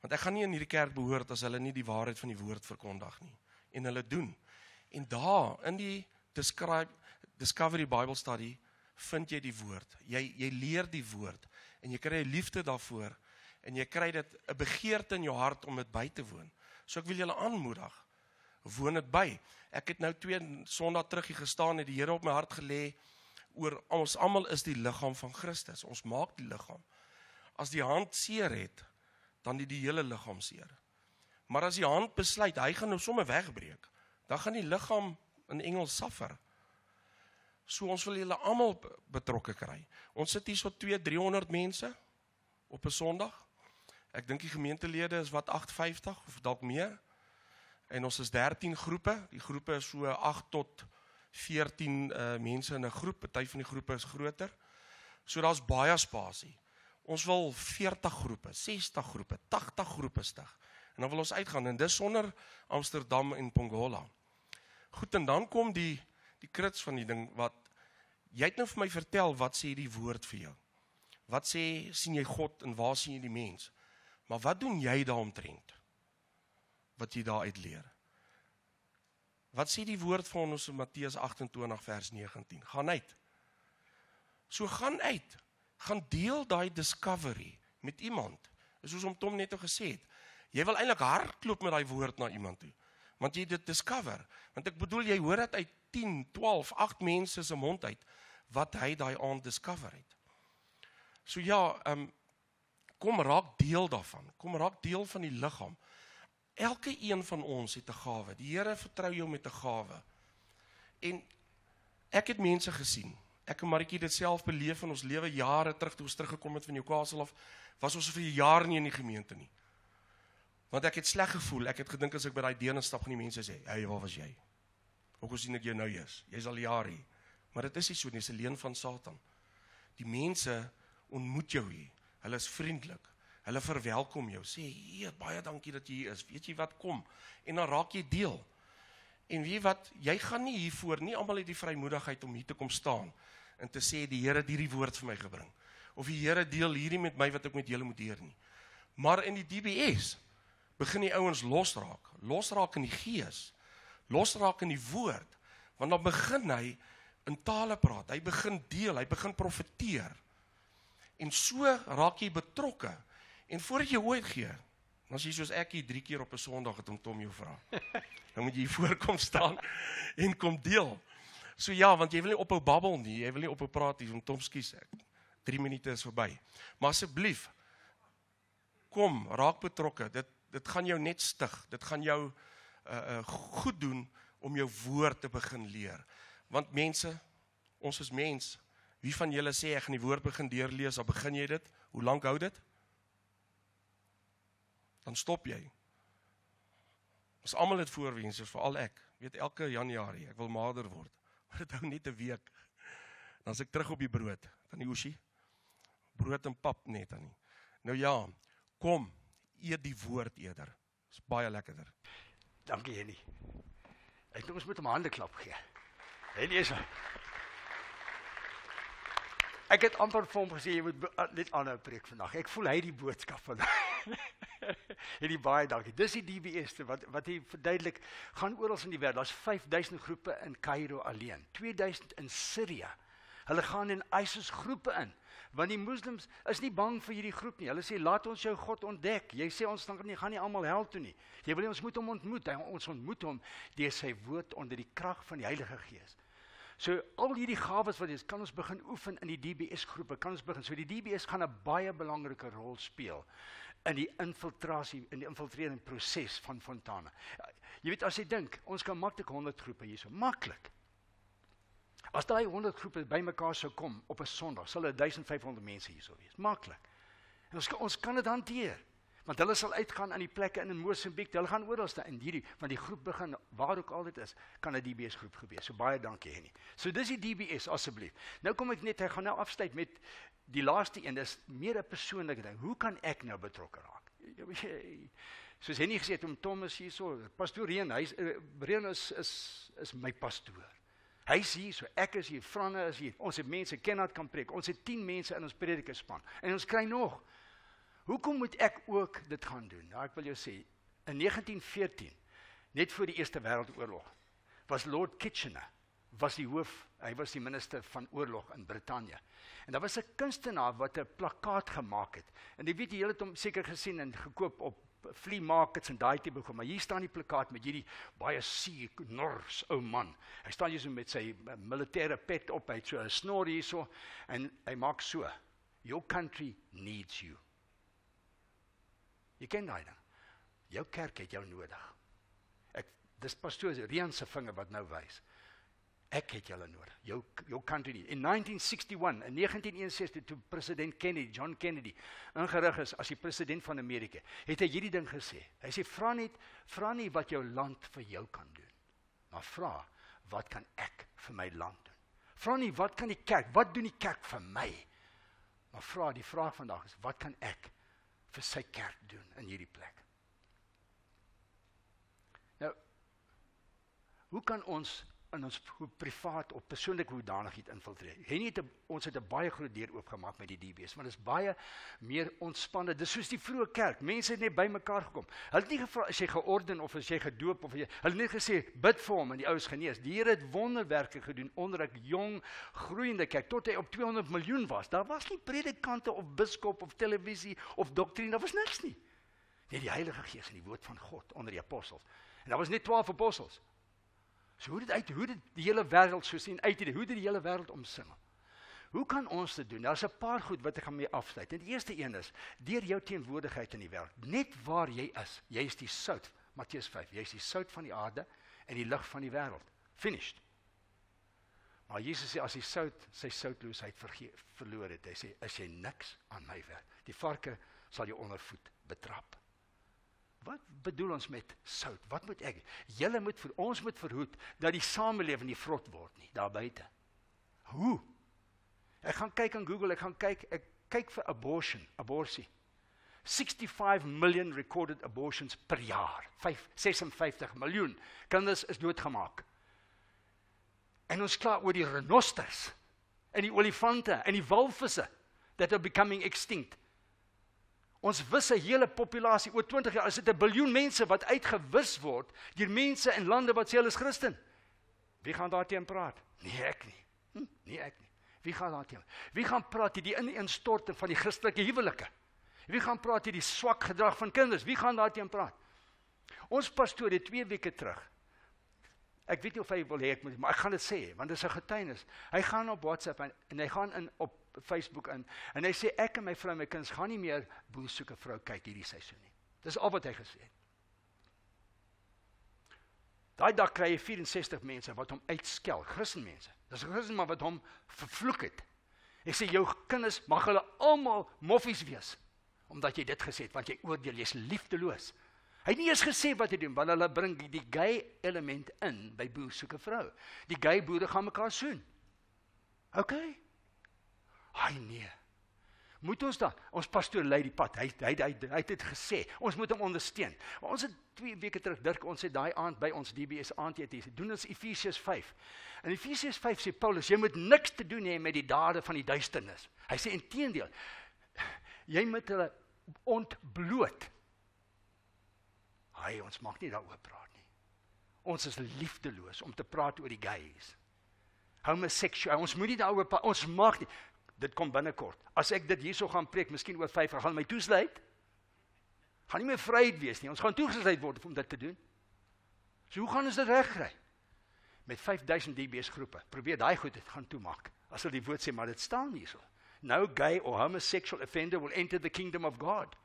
Want ek gaan nie in hierdie kerk behoort as hulle nie die waarheid van die woord verkondig nie en hulle doen. En daar in die describe Discovery Bible Study vind jy die woord. Jy jy leer die woord en jy kry 'n liefde daarvoor en jy kry dit 'n begeerte in jou hart om dit by te woon. So ek wil julle aanmoedig. Woon dit by. Ek het nou twee Sondae terug hier gestaan en die Here op my hart gelê oor ons almal is die liggaam van Christus. Ons maak die liggaam. As die hand seer het, dan die, die hele liggaam seer. Maar as die hand besluit hy gaan nou sommer wegbreek, dan gaan die liggaam in Engels suffer. So ons wil julle almal betrokke kry. Ons sit hier so 2 300 mense op 'n Sondag. Ek dink die gemeentelede is wat 850 of dalk meer. En ons is 13 groepe. Die groepe is so 8 tot 14 uh mense in 'n groep. Party van die groepe is groter. So daar's baie spasie. Ons wil 40 groepe, 60 groepe, 80 groepe stig. En dan wil ons uitgaan en dis sonder Amsterdam en Pongola. Goed en dan kom die die krits van die ding wat jy het nou vir my vertel wat sê die woord vir jou. Wat sê sien jy God en waar sien jy die mens? Maar wat doen jy daaromtrent? Wat jy daar uit leer? Wat sê die woord van ons in Matteus 28 vers 19? Gaan uit. So gaan uit. Gaan deel daai discovery met iemand. Dis soos om Tom net gesê het. Jy wil eintlik hardloop met daai woord na iemand toe. Want jy dit discover. Want ek bedoel jy hoor dit uit 10, 12, 8 mense se mond uit wat hy daai aand discover het. So ja, ehm um, kom raak deel daarvan. Kom raak deel van die liggaam. Elke een van ons het 'n gawe. Die Here vertrou jou met 'n gawe. En ek het mense gesien. Ek en Maritjie het dit self beleef in ons lewe jare terug toe ons teruggekom het van Newcastle af. Was ons vir jare nie in die gemeente nie. Want ek het sleg gevoel. Ek het gedink as ek by daai deurne stap gaan die mense sê, "Hey, waar was jy?" Hoekom sien ek jou nou eers? Jy's al jare hier. Maar dit is nie so nie, dis 'n leuen van Satan. Die mense ontmoet jou hier. Hulle is vriendelik. Hulle verwelkom jou. Sê, "Hier, baie dankie dat jy hier is. Weet jy wat kom?" En dan raak jy deel. En wie wat, jy gaan nie hier voor nie almal het die vrymoedigheid om hier te kom staan en te sê die Here het hierdie woord vir my gebring. Of die Here deel hierdie met my wat ek met julle moet deur nie. Maar in die DBS begin die ouens losraak. Losraak in die gees. Losraak in die woord. Want dan begin hy in tale praat. Hy begin deel, hy begin profeteer. En so raak jy betrokke. En voordat jy ooit gee, as jy soos ek hier 3 keer op 'n Sondag het om Tom jou vra. Dan moet jy hier voorkom staan en kom deel. So ja, want jy wil nie ophou babbel nie, jy wil nie ophou praat nie, om Tom skies ek. 3 minute is verby. Maar asseblief kom, raak betrokke. Dit dit gaan jou net stig. Dit gaan jou uh uh goed doen om jou woord te begin leer. Want mense, ons is mens. Wie van julle sê ek gaan die woord begin deurlees, dan begin jy dit? Hoe lank hou dit? Dan stop jy. Ons almal het voorwense, veral ek. Weet elke Januarie, ek wil mader word. Maar dit hou net 'n week. Dan as ek terug op die brood, dan die oesie. Brood en pap net dan nie. Nou ja, kom, eet die woord eerder. Dis baie lekkerder. Dankie Jenny. Ek dink ons moet hom hande klap gee. Hy lees. Ek het amper vir hom gesê jy moet net aanhou preek vandag. Ek voel hy die boodskap van. Hierdie baie dankie. Dis die DBS wat wat hy verduidelik gaan oral in die wêreld. Daar's 5000 groepe in Kaïro alleen. 2000 in Sirië. Hulle gaan in ISIS groepe in. Want die moslems is nie bang vir hierdie groep nie. Hulle sê laat ons jou God ontdek. Jy sê ons dan nie gaan nie almal hel toe nie. Jy wil ons moet hom ontmoet. Hy, ons ontmoet hom deur sy woord onder die krag van die Heilige Gees. So al hierdie gawes wat ons kan ons begin oefen in die DBS groepe. Kan ons begin. So die DBS gaan 'n baie belangrike rol speel in die infiltrasie in die infiltrerende proses van Fontana. Jy weet as jy dink, ons kan maklik 100 groepe hierso, maklik. As daai 100 groepe bymekaar sou kom op 'n Sondag, sal 1500 mense hierso wees. Maklik. En ons ons kan dit hanteer. Want hulle sal uitgaan aan die plekke in Mosambiek. Hulle gaan oralste in hierdie van die groep begin waar ook al dit is, kan 'n DBS groep gewees. So baie dankie Henny. So dis die DBS asseblief. Nou kom ek net, ek gaan nou afsluit met die laaste een. Dis meer 'n persoonlike ding. Hoe kan ek nou betrokke raak? Soos Henny gesê het om Thomas hierso, pastoor Reen, hy's uh, Reen is is is my pastoor. Hy's hier, so ek is hier, Franne is hier. Ons het mense Kenneth kan preek. Ons het 10 mense in ons predikerspan. En ons kry nog Hoekom moet ek ook dit gaan doen? Nou ek wil jou sê, in 1914, net voor die Eerste Wêreldoorlog, was Lord Kitchener was die hoof, hy was die minister van oorlog in Brittanje. En daar was 'n kunstenaar wat 'n plakkaat gemaak het. En jy weet jy het hom seker gesien en gekoop op flea markets en daai tipe goed, maar hier staan die plakkaat met hierdie baie siek nors ou man. Hy staan hier so met sy militêre pet op, hy het so 'n snor hierso en hy maak so: Your country needs you. Jy ken daai ding. Jou kerk het jou nodig. Ek dis pastoor Rian se vinger wat nou wys. Ek het julle nodig. Jou jou country. In 1961, in 1961 toe president Kennedy, John Kennedy, ingerig is as die president van Amerika, het hy hierdie ding gesê. Hy sê vra net vra nie wat jou land vir jou kan doen, maar vra wat kan ek vir my land doen? Vra nie wat kan die kerk, wat doen die kerk vir my? Maar vra die vraag vandag is wat kan ek vir sy kerk doen in hierdie plek. Nou hoe kan ons in ons privaat of persoonlike hoedanigheid infiltreer. Hen het ons het 'n baie groot deur oopgemaak met die DB's, want dit is baie meer ontspanne. Dis soos die vroeë kerk. Mense het net bymekaar gekom. Hulle het nie gevra as jy georden of as jy gedoop of jy hulle het net gesê bid vir hom en die oues genees. Die Here het wonderwerke gedoen onder 'n jong groeiende kerk tot hy op 200 miljoen was. Daar was nie predikante of biskop of televisie of doktrine, daar was niks nie. Net die Heilige Gees en die woord van God onder die apostels. En daar was net 12 apostels. So hoe dit uit hoe dit die hele wêreld so sien uit hoe dit die hele wêreld omsingel. Hoe kan ons dit doen? Daar's 'n paar goed wat ek gaan mee afsluit. En die eerste een is deur jou teenwoordigheid in die wêreld. Net waar jy is, jy is die sout. Matteus 5. Jy is die sout van die aarde en die lig van die wêreld. Finished. Maar Jesus sê as die sout sy soutloosheid verloor het, hy sê as jy niks aan my werk, die varke sal jou ondervoet betrap. Wat bedoel ons met sout? Wat moet ek? Julle moet vir ons moet verhoed dat die samelewing nie vrot word nie daar buite. Hoe? Ek gaan kyk in Google, ek gaan kyk, ek kyk vir abortion, aborsie. 65 million recorded abortions per jaar. 5 56 miljoen kinders is doodgemaak. En ons kla oor die renosters en die olifante en die walvisse that are becoming extinct. Ons wis 'n hele populasie oor 20 jaar, is dit 'n biljoen mense wat uitgewis word deur mense in lande wat sê hulle is Christen. Wie gaan daarteen praat? Nee, ek nie. Hm, nee, ek nie. Wie gaan daarteen? Wie gaan praat hier die ineenstorting van die Christelike huwelike? Wie gaan praat hier die swak gedrag van kinders? Wie gaan daarteen praat? Ons pastoor het 2 weke terug Ek weet nie of hy wil hê ek moet, maar ek gaan dit sê want dit is 'n getuienis. Hy gaan op WhatsApp en, en hy gaan in op Facebook in en hy sê ek en my vrou en my kinders gaan nie meer boer soek 'n vrou kyk hierdie seisoen nie. Dis al wat hy gesê het. Daai dag kry hy 64 mense wat hom uitskel, Christenmense. Dis Christen maar wat hom vervloek het. Hy sê jou kinders mag hulle almal moffies wees omdat jy dit gesê het want jy oordeel jy's liefdeloos. Hy het nie eens gesê wat hy doen want hulle bring die, die gay element in by boer soek 'n vrou. Die gay boere gaan mekaar soen. OK. Hy nee. Moet ons dan ons pastoor lei die pad. Hy hy hy, hy het dit gesê. Ons moet hom ondersteun. Maar ons het 2 weke terug Dirk ons het daai aand by ons DBS aandete doen ons Efesiërs 5. In Efesiërs 5 sê Paulus jy moet niks te doen hê met die dade van die duisternis. Hy sê inteendeel jy moet hulle ontbloot Hy ons mag nie daaroor praat nie. Ons is liefdeloos om te praat oor die gays. Homoseksueel. Ons moenie daaroor. Ons mag nie. Dit kom binnekort. As ek dit hierso gaan preek, miskien oor 5 jaar gaan my toesluit. Gaan nie meer vryheid wees nie. Ons gaan toegesluit word om dit te doen. So hoe gaan ons dit regkry? Met 5000 DBS groepe. Probeer daai goed dit gaan toemaak. As hulle die woord sê, maar dit staan hierso. No gay or homosexual offender will enter the kingdom of God.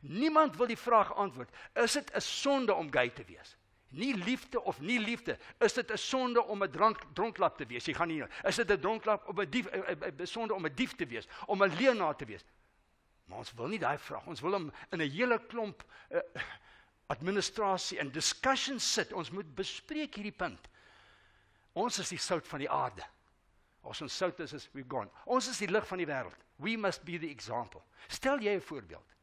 Niemand wil die vraag antwoord. Is dit 'n sonde om gay te wees? Nie liefde of nie liefde. Is dit 'n sonde om 'n drank dronklap te wees? Jy gaan nie. Is dit 'n dronklap of 'n dief 'n sonde om 'n dief te wees, om 'n leienaar te wees? Maar ons wil nie daai vraag. Ons wil hom in 'n hele klomp uh, administrasie en discussions sit. Ons moet bespreek hierdie punt. Ons is die sout van die aarde. As ons sout is, is we gone. Ons is die lig van die wêreld. We must be the example. Stel jy 'n voorbeeld.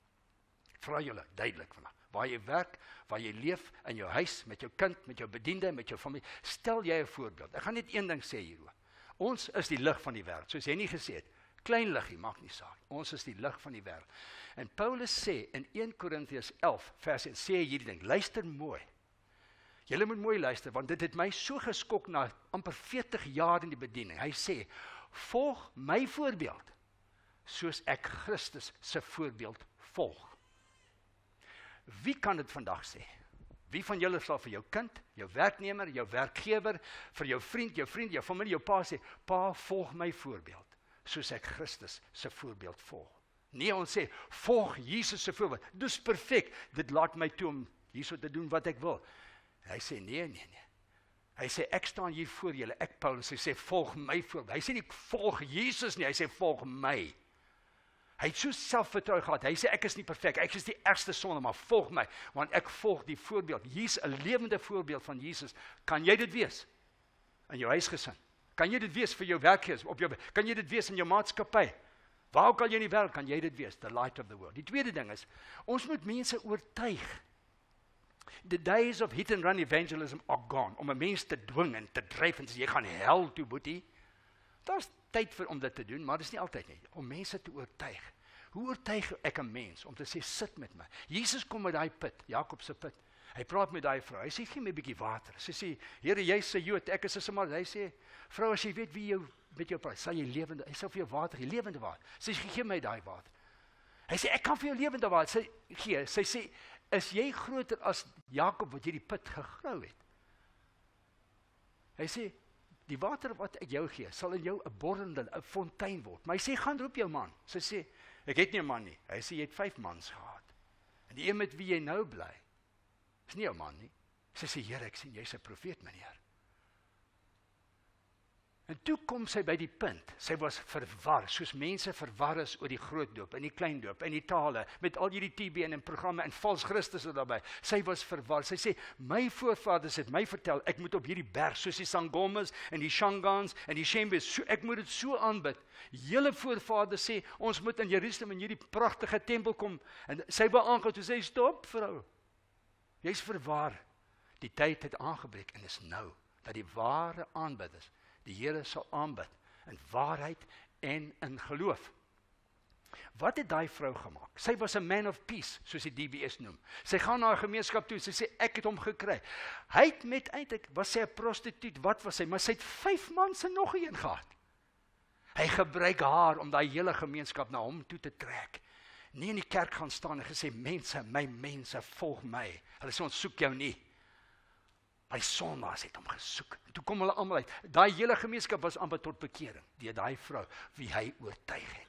Vra julle duidelik vandag. Waar jy werk, waar jy leef in jou huis met jou kind, met jou bediende, met jou familie, stel jy 'n voorbeeld. Ek gaan net een ding sê hieroor. Ons is die lig van die wêreld, soos jy nie gesê het. Klein liggie, maak nie saak. Ons is die lig van die wêreld. En Paulus sê in 1 Korintiërs 11 vers 1 sê hierdie ding. Luister mooi. Julle moet mooi luister want dit het my so geskok na amper 40 jaar in die bediening. Hy sê: "Volg my voorbeeld soos ek Christus se voorbeeld volg." Wie kan dit vandag sê? Wie van julle sal vir jou kind, jou werknemer, jou werkgewer, vir jou vriend, jou vriend, jou familie, jou pa sê: "Pa, volg my voorbeeld soos ek Christus se voorbeeld volg." Nee, ons sê: "Volg Jesus se voorbeeld." Dis perfek. Dit laat my toe om hierso te doen wat ek wil. Hy sê nee, nee, nee. Hy sê ek staan hier voor julle, ek Paulus, hy sê volg my voorbeeld. Hy sê nie volg Jesus nie, hy sê volg my. Hy het so selfvertroue gehad. Hy sê ek is nie perfek, ek is die ergste sonde, maar volg my, want ek volg die voorbeeld. Hier's 'n lewende voorbeeld van Jesus. Kan jy dit wees? In jou huisgesin. Kan jy dit wees vir jou werkgewer op jou kan jy dit wees in jou maatskappy? Waar ook al jy in die wêreld kan jy dit wees, the light of the world. Die tweede ding is ons moet mense oortuig The days of hit and run evangelism are gone. Om 'n mens te dwing en te dryf en sê jy gaan hel toe, boetie. Daar's tyd vir om dit te doen, maar dis nie altyd nie. Om mense te oortuig. Hoe oortuig ek 'n mens om te sê sit met my? Jesus kom met daai put, Jakob se put. Hy praat met daai vrou. Hy sê gee my 'n bietjie water. Sy sê, "Here, jy's 'n Jood, ek is 'n Samaritaan." Hy sê, "Vrou, as jy weet wie jou met jou praat, sal jy lewende, hy sal vir jou water gee, lewende water." Sy sê, "Gee my daai water." Hy sê, "Ek kan vir jou lewende water." Sy gee, sy sê, is jy groter as Jakob wat hierdie put gegrou het? Hy sê die water wat ek jou gee sal in jou 'n borrelende 'n fontein word. Maar hy sê gaan roep jou man. Sy sê ek het nie 'n man nie. Hy sê jy het 5 mans gehad. En die een met wie jy nou bly is nie jou man nie. Sy sê Here, ek sien jy's 'n profeet, meneer. En toe kom sy by die punt. Sy was verwar, soos mense verwar is oor die groot doop en die klein doop en die tale met al hierdie TB en programme en vals Christusse daarbey. Sy was verwar. Sy sê, "My voorvaders het my vertel ek moet op hierdie berg soos die Sangomas en die Shangans en die Shembes, so, ek moet dit so aanbid." Julle voorvaders sê, "Ons moet in Jerusalem in hierdie pragtige tempel kom." En sy wou aangaan toe sê, "Stop, vrou. Jy's verwar. Die tyd het aangebreek en is nou dat die ware aanbidders die Here sal aanbid in waarheid en in geloof. Wat het daai vrou gemaak? Sy was 'n man of peace, soos die DBS noem. Sy gaan na 'n gemeenskap toe, sy sê ek het hom gekry. Hy het met eintlik was sy 'n prostituut, wat was sy? Maar sy het 5 mans en nog een gehad. Hy gebruik haar om daai hele gemeenskap na hom toe te trek. Nie in die kerk gaan staan en gesê mense, my mense, volg my. Hulle sê ons soek jou nie. By sondaars het hom gesoek. En toe kom hulle almal uit. Daai hele gemeenskap was amper tot bekering deur daai vrou wie hy oortuig het.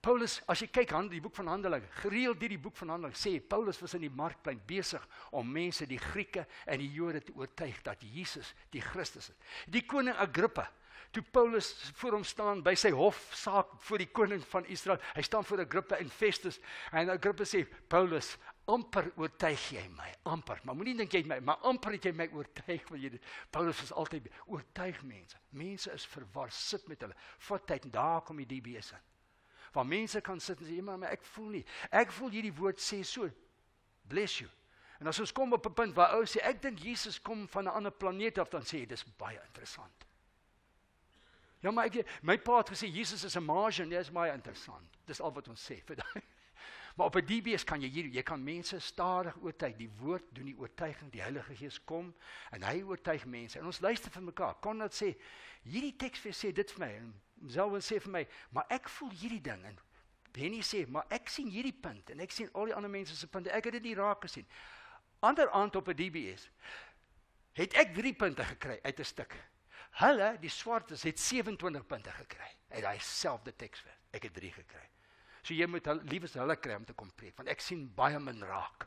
Paulus, as jy kyk aan die boek van Handelinge, gereeld hierdie boek van Handelinge sê Paulus was in die markplein besig om mense, die Grieke en die Jode te oortuig dat Jesus die Christus is. Die koning Agrippa Toe Paulus voor hom staan by sy hofsaak voor die koning van Israel, hy staan voor Agrippa en Festus en Agrippa sê Paulus, amper oortuig jy my, amper. Maar moenie dink jy my, maar amper het jy my oortuig want jy Paulus is altyd oortuig mense. Mense is verwar, sit met hulle. Vat tyd en daar kom die DBS in. Waar mense kan sit en sê, "Maar my, ek voel nie. Ek voel hierdie woord sê so. Bless you." En as ons kom op 'n punt waar ou sê, "Ek dink Jesus kom van 'n ander planeet af," dan sê jy, "Dis baie interessant." Ja, maar ek my pa het gesê Jesus is 'n mage en dit is baie interessant. Dis al wat ons sê vir daai. Maar op 'n DBS kan jy hier jy kan mense stadig oortuig. Die woord doen die oortuiging. Die Heilige Gees kom en hy oortuig mense. En ons luister vir mekaar. Kon dit sê hierdie teks vir sê dit vir my en selfs sê vir my, maar ek voel hierdie ding en Benny sê, maar ek sien hierdie punt en ek sien al die ander mense se punte. Ek het dit nie raak gesien. Ander aand op 'n DBS het ek 3 punte gekry uit 'n stuk. Hulle, die swartes het 27 punte gekry. Uit daai selfde teks vir. Ek het 3 gekry. So jy moet liefes hulle kry om te kom preek want ek sien baie min raak.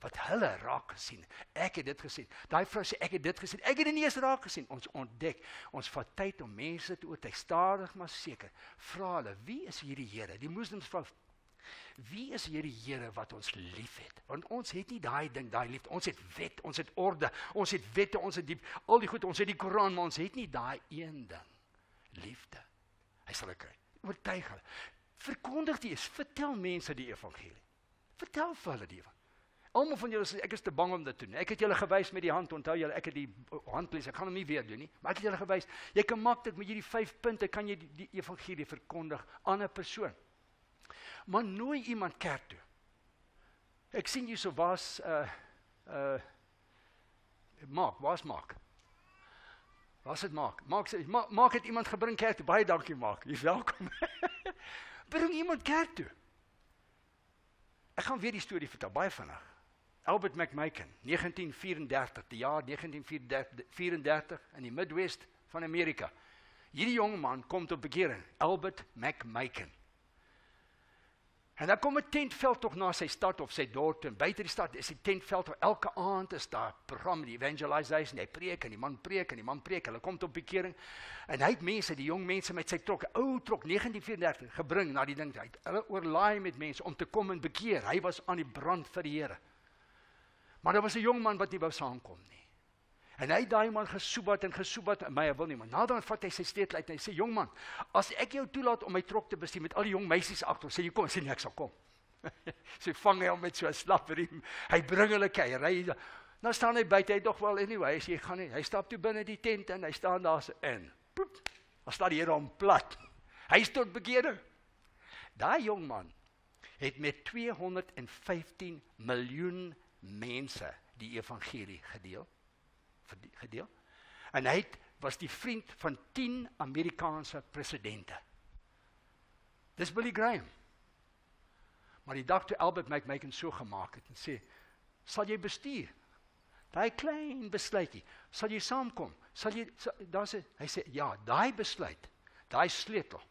wat hulle raak gesien. Ek het dit gesien. Daai vrou sê ek het dit gesien. Ek het dit nie eens raak gesien. Ons ontdek, ons vat tyd om mense te oortuig, stadig maar seker. Vra hulle, wie is hierdie Here? Die moslems vra Wie is hierdie Here wat ons liefhet? Want ons het nie daai ding, daai liefde. Ons het wet, ons het orde, ons het wette, ons het die al die goed, ons het die Koran, maar ons het nie daai een ding. Liefde. Hy sal dit kry. Oortuig hulle. Verkondig dit, vertel mense die evangelie. Vertel vir hulle die evangelie. Almal van julle sê ek is te bang om dit te doen. Ek het julle gewys met die hand. Onthou julle, ek het die handlees. Ek gaan hom nie weer doen nie, maar ek het julle gewys. Jy kan maklik met hierdie 5 punte kan jy die, die evangelie verkondig aan 'n persoon. Maar nooi iemand kerk toe. Ek sien jy so was uh uh Mark, was Mark. Was dit Mark? Mark sê Mark het iemand gebring kerk toe. Baie dankie Mark. Jy's welkom. Bring iemand kerk toe. Ek gaan weer die storie vertel, baie vinnig. Albert McMakin, 1934, die jaar 1934 in die Midwest van Amerika. Hierdie jong man kom tot bekering, Albert McMakin. En dan kom 'n tentveld tog na sy stad of sy dorp en buite die stad is die tentveld waar elke aand is daar program die evangelization, hy preek en die man preek en die man preek. Hulle kom tot bekering en hy het mense, die jong mense met sy trok, ou trok 1934 gebring na die ding uit. Hulle oorlaai met mense om te kom en bekeer. Hy was aan die brand vir die Here. Maar daar was 'n jong man wat nie wou saamkom nie. En hy daai man gesoebat en gesoebat en my wil nie maar nadat vat hy sy sleutel uit en hy sê jong man as ek jou toelaat om my trok te bestuur met al die jong meisies agter sê jy kom sê nee ek sal kom. Sy vang hom met so 'n slapperie hy bring hulle kuier hy nou staan hy buite hy dog wel anyway as jy gaan nie hy stap toe binne die tent en hy staan daar se in. As staan die Here hom plat. Hy is tot bekering daai jong man het met 215 miljoen mense die evangelie gedeel gedeel. En hy het, was die vriend van 10 Amerikaanse presidente. Dis Billy Graham. Maar die dokter Albert Mike Mike het so gemaak het en sê, "Sal jy bestuur? Daai klein besluitjie, sal jy saamkom? Sal jy daar sê hy sê, "Ja, daai besluit, daai sleutel.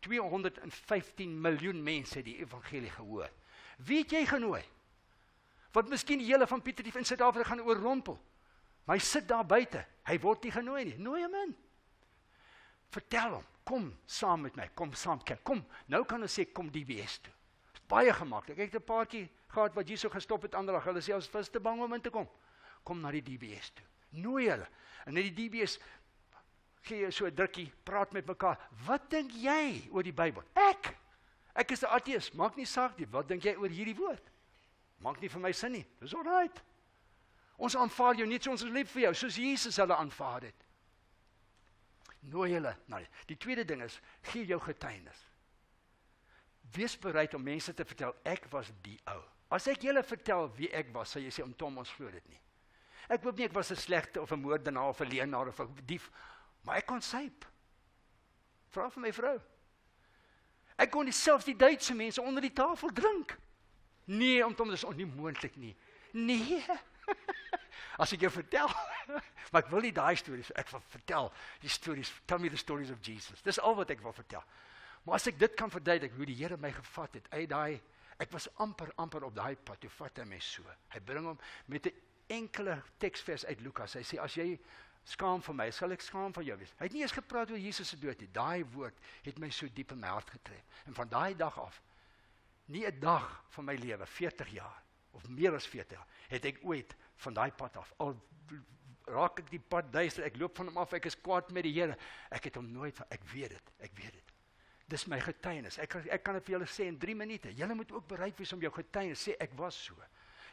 215 miljoen mense het die evangelie gehoor. Wie het jy genooi? Wat miskien die hele van Pieter die in Suid-Afrika gaan oorrompel?" Maar hy sit daar buite. Hy word nie genooi nie. Nooi hom in. Vertel hom, kom saam met my, kom saam kerk. Kom. Nou kan ons sê kom die wees toe. Dit's baie gemaklik. Ek het 'n paartjie gehad wat hierso gestop het ander dag. Hulle sê ons was te bang om in te kom. Kom na die DBS toe. Nooi hulle. En net die DBS gee so 'n drukkie, praat met mekaar. Wat dink jy oor die Bybel? Ek. Ek is 'n ateïs. Maak nie saak nie. Wat dink jy oor hierdie woord? Maak nie vir my sin nie. Dis alraai. Ons aanvaar jou net soos ons lief vir jou, soos Jesus hulle aanvaar het. Nooi hulle. Nou, die tweede ding is gee jou getuienis. Wees bereid om mense te vertel ek was die ou. As ek julle vertel wie ek was, sal jy sê om Tom ons glo dit nie. Ek hoop nie ek was 'n slegte of 'n moordenaar of 'n leenaar of 'n dief, maar ek kon syp. Vra vir my vrou. Ek kon selfs die Duitse mense onder die tafel drink. Nee, om Tom dis onmoontlik nie. Nee. As ek jou vertel, maar ek wil nie daai stories, ek wil vertel die stories, tell me the stories of Jesus. Dis al wat ek wil vertel. Maar as ek dit kan verduidelik hoe die Here my gevat het, uit daai ek was amper amper op daai pad, toe vat hy my so. Hy bring hom met 'n enkele teksvers uit Lukas. Hy sê as jy skaam vir my, sal ek skaam vir jou wees. Hy het nie eens gepraat oor Jesus se dood nie. Daai woord het my so diep in my hart getref. En van daai dag af nie 'n dag van my lewe, 40 jaar of meer as 40 jaar, het ek ooit van daai pad af. Al raak ek die pad duister, ek loop van hom af, ek is kwaad met die Here. Ek het hom nooit van ek weet dit, ek weet dit. Dis my getuienis. Ek ek kan dit vir julle sê in 3 minute. Julle moet ook bereid wees om jou getuienis sê ek was so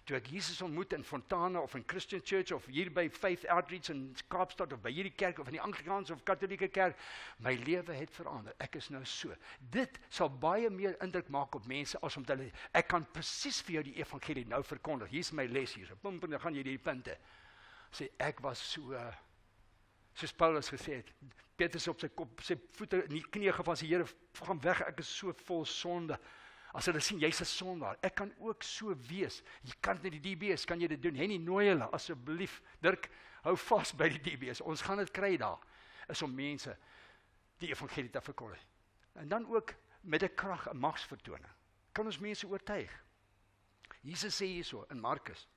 toe ek Jesus ontmoet in Fontana of in Christian Church of hier by Faith Outreach in Kaapstad of by hierdie kerk of in die Anglikaanse of Katolieke kerk, my lewe het verander. Ek is nou so. Dit sal baie meer indruk maak op mense as om te hulle ek kan presies vir jou die evangelie nou verkondig. Hier's my les hier. Pum pum dan gaan jy die punte. Sê ek was so soos Paulus gesê het. Petrus op sy kop, sy voete in die knieë geval sê Here, gaan weg, ek is so vol sonde. As hulle sien jy's 'n sondaar, ek kan ook so wees. Jy kan net die DB's, kan jy dit doen? Henny nooi hulle asseblief. Dirk, hou vas by die DB's. Ons gaan dit kry daar. Is om mense die evangelie te verkondig. En dan ook met 'n krag, 'n magsvertoning. Kan ons mense oortuig? Jesus sê hierso in Markus.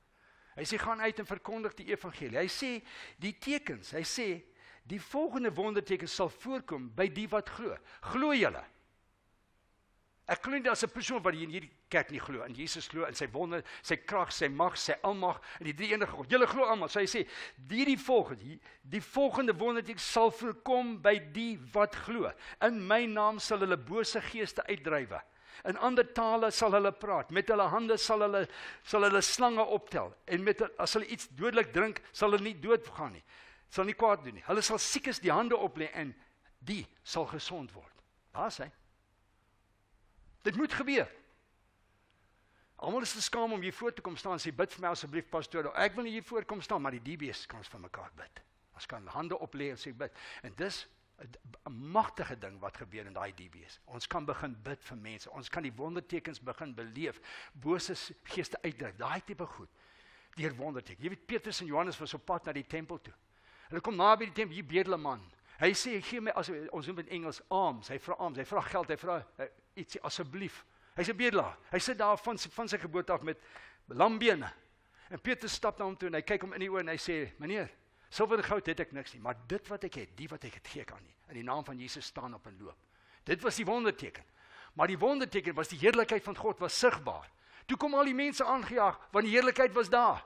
Hy sê gaan uit en verkondig die evangelie. Hy sê die tekens, hy sê die volgende wondertekens sal voorkom by die wat glo. Glo julle? Ek glo nie daar's 'n persoon wat in hierdie kerk nie glo in Jesus glo in sy wonder, sy krag, sy mag, sy almag in die drie enige God. Julle glo almal. So hy sê hierdie volgende die volgende wonderteken sal voorkom by die wat glo. In my naam sal hulle bose geeste uitdrywe. In ander tale sal hulle praat. Met hulle hande sal hulle sal hulle slange optel en met as hulle iets dodelik drink, sal hulle nie doodgaan nie. Sal nie kwaad doen nie. Hulle sal siekes die hande oplê en die sal gesond word. Daar's hy. Dit moet gebeur. Almal is te skaam om hier voor te kom staan en sê bid vir my asseblief pastoor. Ek wil nie hier voor kom staan maar die DB's kan ons vir mekaar bid. Ons kan hande oplê en sê bid. En dis 'n magtige ding wat gebeur in daai DB's. Ons kan begin bid vir mense. Ons kan die wondertekens begin beleef. Bose geeste uitdryf. Daai tipe goed. Deur wonderteken. Jy weet Petrus en Johannes was op pad na die tempel toe. Hulle kom naby die tempel, hier bedel 'n man. Hy sê gee my as ons noem in Engels alms. Hy vra alms. Hy vra geld. Hy vra uh, ietsie asseblief. Hy's 'n bedelaar. Hy sit daar van van sy geboorte af met lambene. En Petrus stap na hom toe en hy kyk hom in die oë en hy sê: "Meneer, silwer en goud het ek niks nie, maar dit wat ek het, die wat ek het gee kan nie." In die naam van Jesus staan op en loop. Dit was die wonderteken. Maar die wonderteken was die heerlikheid van God was sigbaar. Toe kom al die mense aangejaag want die heerlikheid was daar.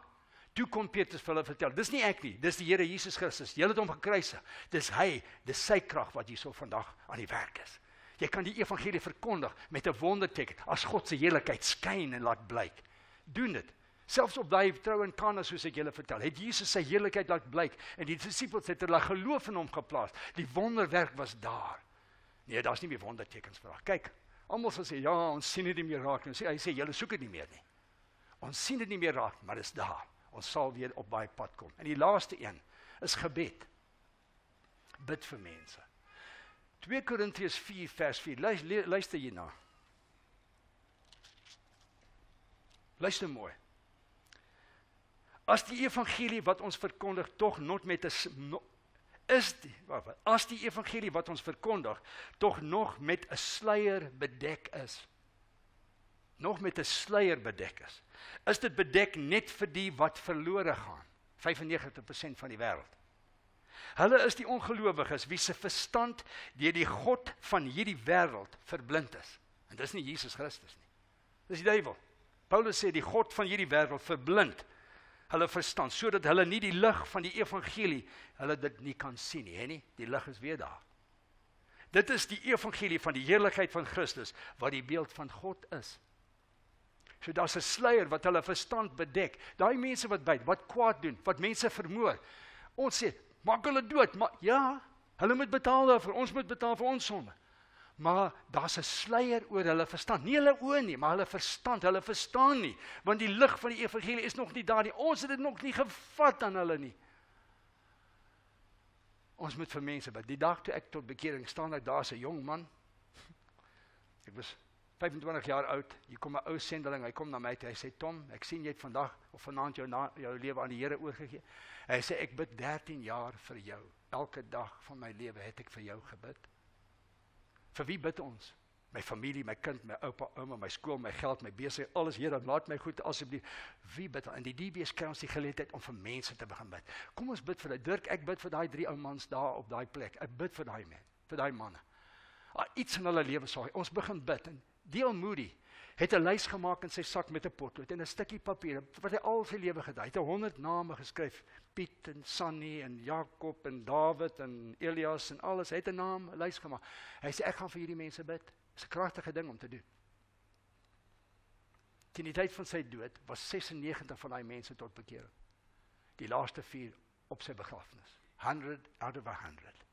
Toe kom Petrus vir hulle vertel, dis nie ek nie, dis die Here Jesus Christus. Jy het hom gekruisig. Dis hy, dis sy krag wat hierso vandag aan die werk is. Jy kan die evangelie verkondig met 'n wonderteken as God se heiligheid skyn en laat blyk. Doen dit. Selfs op daai trou in Kana soos ek julle vertel, het Jesus sy heiligheid laat blyk en die disippels het hulle geloof in hom geplaas. Die wonderwerk was daar. Nee, daar's nie meer wondertekens vir. Kyk, almal sal sê ja, ons sien dit nie meer raak nie. Sê hy sê julle soek dit nie meer nie. Ons sien dit nie meer raak, maar dit is daar. Ons sal weer op baie pad kom. En die laaste een is gebed. Bid vir mense. 2 Korintiërs 4 vers 4. Luister, luister hierna. Luister mooi. As die evangelie wat ons verkondig tog nog met 'n is die as die evangelie wat ons verkondig tog nog met 'n sluier bedek is. Nog met 'n sluier bedek is. Is dit bedek net vir die wat verlore gaan? 95% van die wêreld. Hulle is die ongelowiges wie se verstand deur die god van hierdie wêreld verblind is. En dis nie Jesus Christus nie. Dis die duiwel. Paulus sê die god van hierdie wêreld verblind hulle verstand sodat hulle nie die lig van die evangelie hulle dit nie kan sien nie, hè nie? Die lig is weer daar. Dit is die evangelie van die heerlikheid van Christus wat die beeld van God is. So daar's 'n sluier wat hulle verstand bedek. Daai mense wat byt, wat kwaad doen, wat mense vermoor. Ons sê, maak hulle dood, maar ja, hulle moet betaal daarvoor. Ons moet betaal vir ons sonde. Maar daar's 'n sluier oor hulle verstand. Nie hulle oë nie, maar hulle verstand. Hulle verstaan nie, want die lig van die evangelie is nog nie daar nie. Ons het dit nog nie gevat aan hulle nie. Ons moet vir mense bid. Die dag toe ek tot bekering staan, ek daar's 'n jong man. Ek was 25 jaar oud. Hier kom 'n ou sendeling. Hy kom na my toe. Hy sê: "Tom, ek sien jy het vandag of vanaand jou na, jou lewe aan die Here oorgegee." Hy sê ek bid 13 jaar vir jou. Elke dag van my lewe het ek vir jou gebid. Vir wie bid ons? My familie, my kind, my oupa, ouma, my skool, my geld, my besigheid, alles Here, laat my goed asseblief. Wie bid in die DBS kry ons die geleentheid om vir mense te begin bid. Kom ons bid vir daai Dirk, ek bid vir daai drie ou mans daar op daai plek. Ek bid vir daai mense, vir daai manne. Ah, iets in hulle lewe sal ons begin bid en deel Moody het 'n lys gemaak in sy sak met 'n potlood en 'n stukkie papier wat hy al sy lewe gedoen het. Hy het 100 name geskryf, Piet en Sannie en Jakob en Dawid en Elias en alles. Hy het 'n naam, 'n lys gemaak. Hy sê ek gaan vir hierdie mense bid. Dis 'n kragtige ding om te doen. Teen die tyd van sy dood was 96 van daai mense tot bekering. Die laaste 4 op sy begrafnis. 100 out of 100.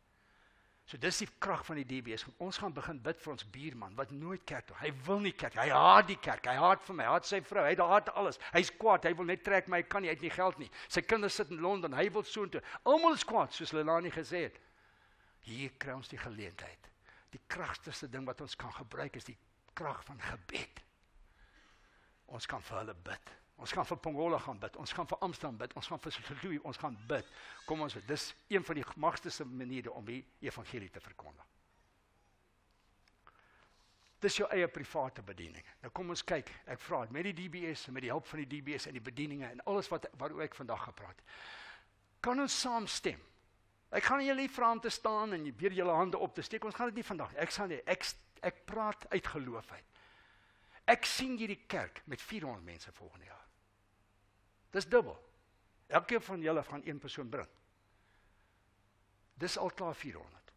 So dis die krag van die DBS. Ons gaan begin bid vir ons buurman wat nooit kerk toe. Hy wil nie kerk. Hy haat die kerk. Hy haat vir my. Hy haat sy vrou. Hy haat alles. Hy's kwaad. Hy wil net trek my. Hy kan nie. Hy het nie geld nie. Sy kinders sit in Londen. Hy wil soontoe. Almal is kwaad soos Lelani gesê het. Hier kry ons die geleentheid. Die kragtigste ding wat ons kan gebruik is die krag van gebed. Ons kan vir hulle bid. Ons gaan vir Pongola gaan bid. Ons gaan vir Amsterdam bid. Ons gaan vir Louis, ons gaan bid. Kom ons bid. Dis een van die magtigste maniere om die evangelie te verkondig. Dis jou eie private bediening. Nou kom ons kyk. Ek vra met die DBS en met die hulp van die DBS en die bedieninge en alles wat waaroor ek vandag gepraat het. Kan ons saamstem? Ek gaan julle vra om te staan en weer julle hande op te steek. Ons gaan dit nie vandag. Ek sal nie. Ek ek praat uit geloof uit. Ek sien hierdie kerk met 400 mense volgende jaar. Dis dubbel. Elkeen van julle gaan een persoon bring. Dis al klaar 400.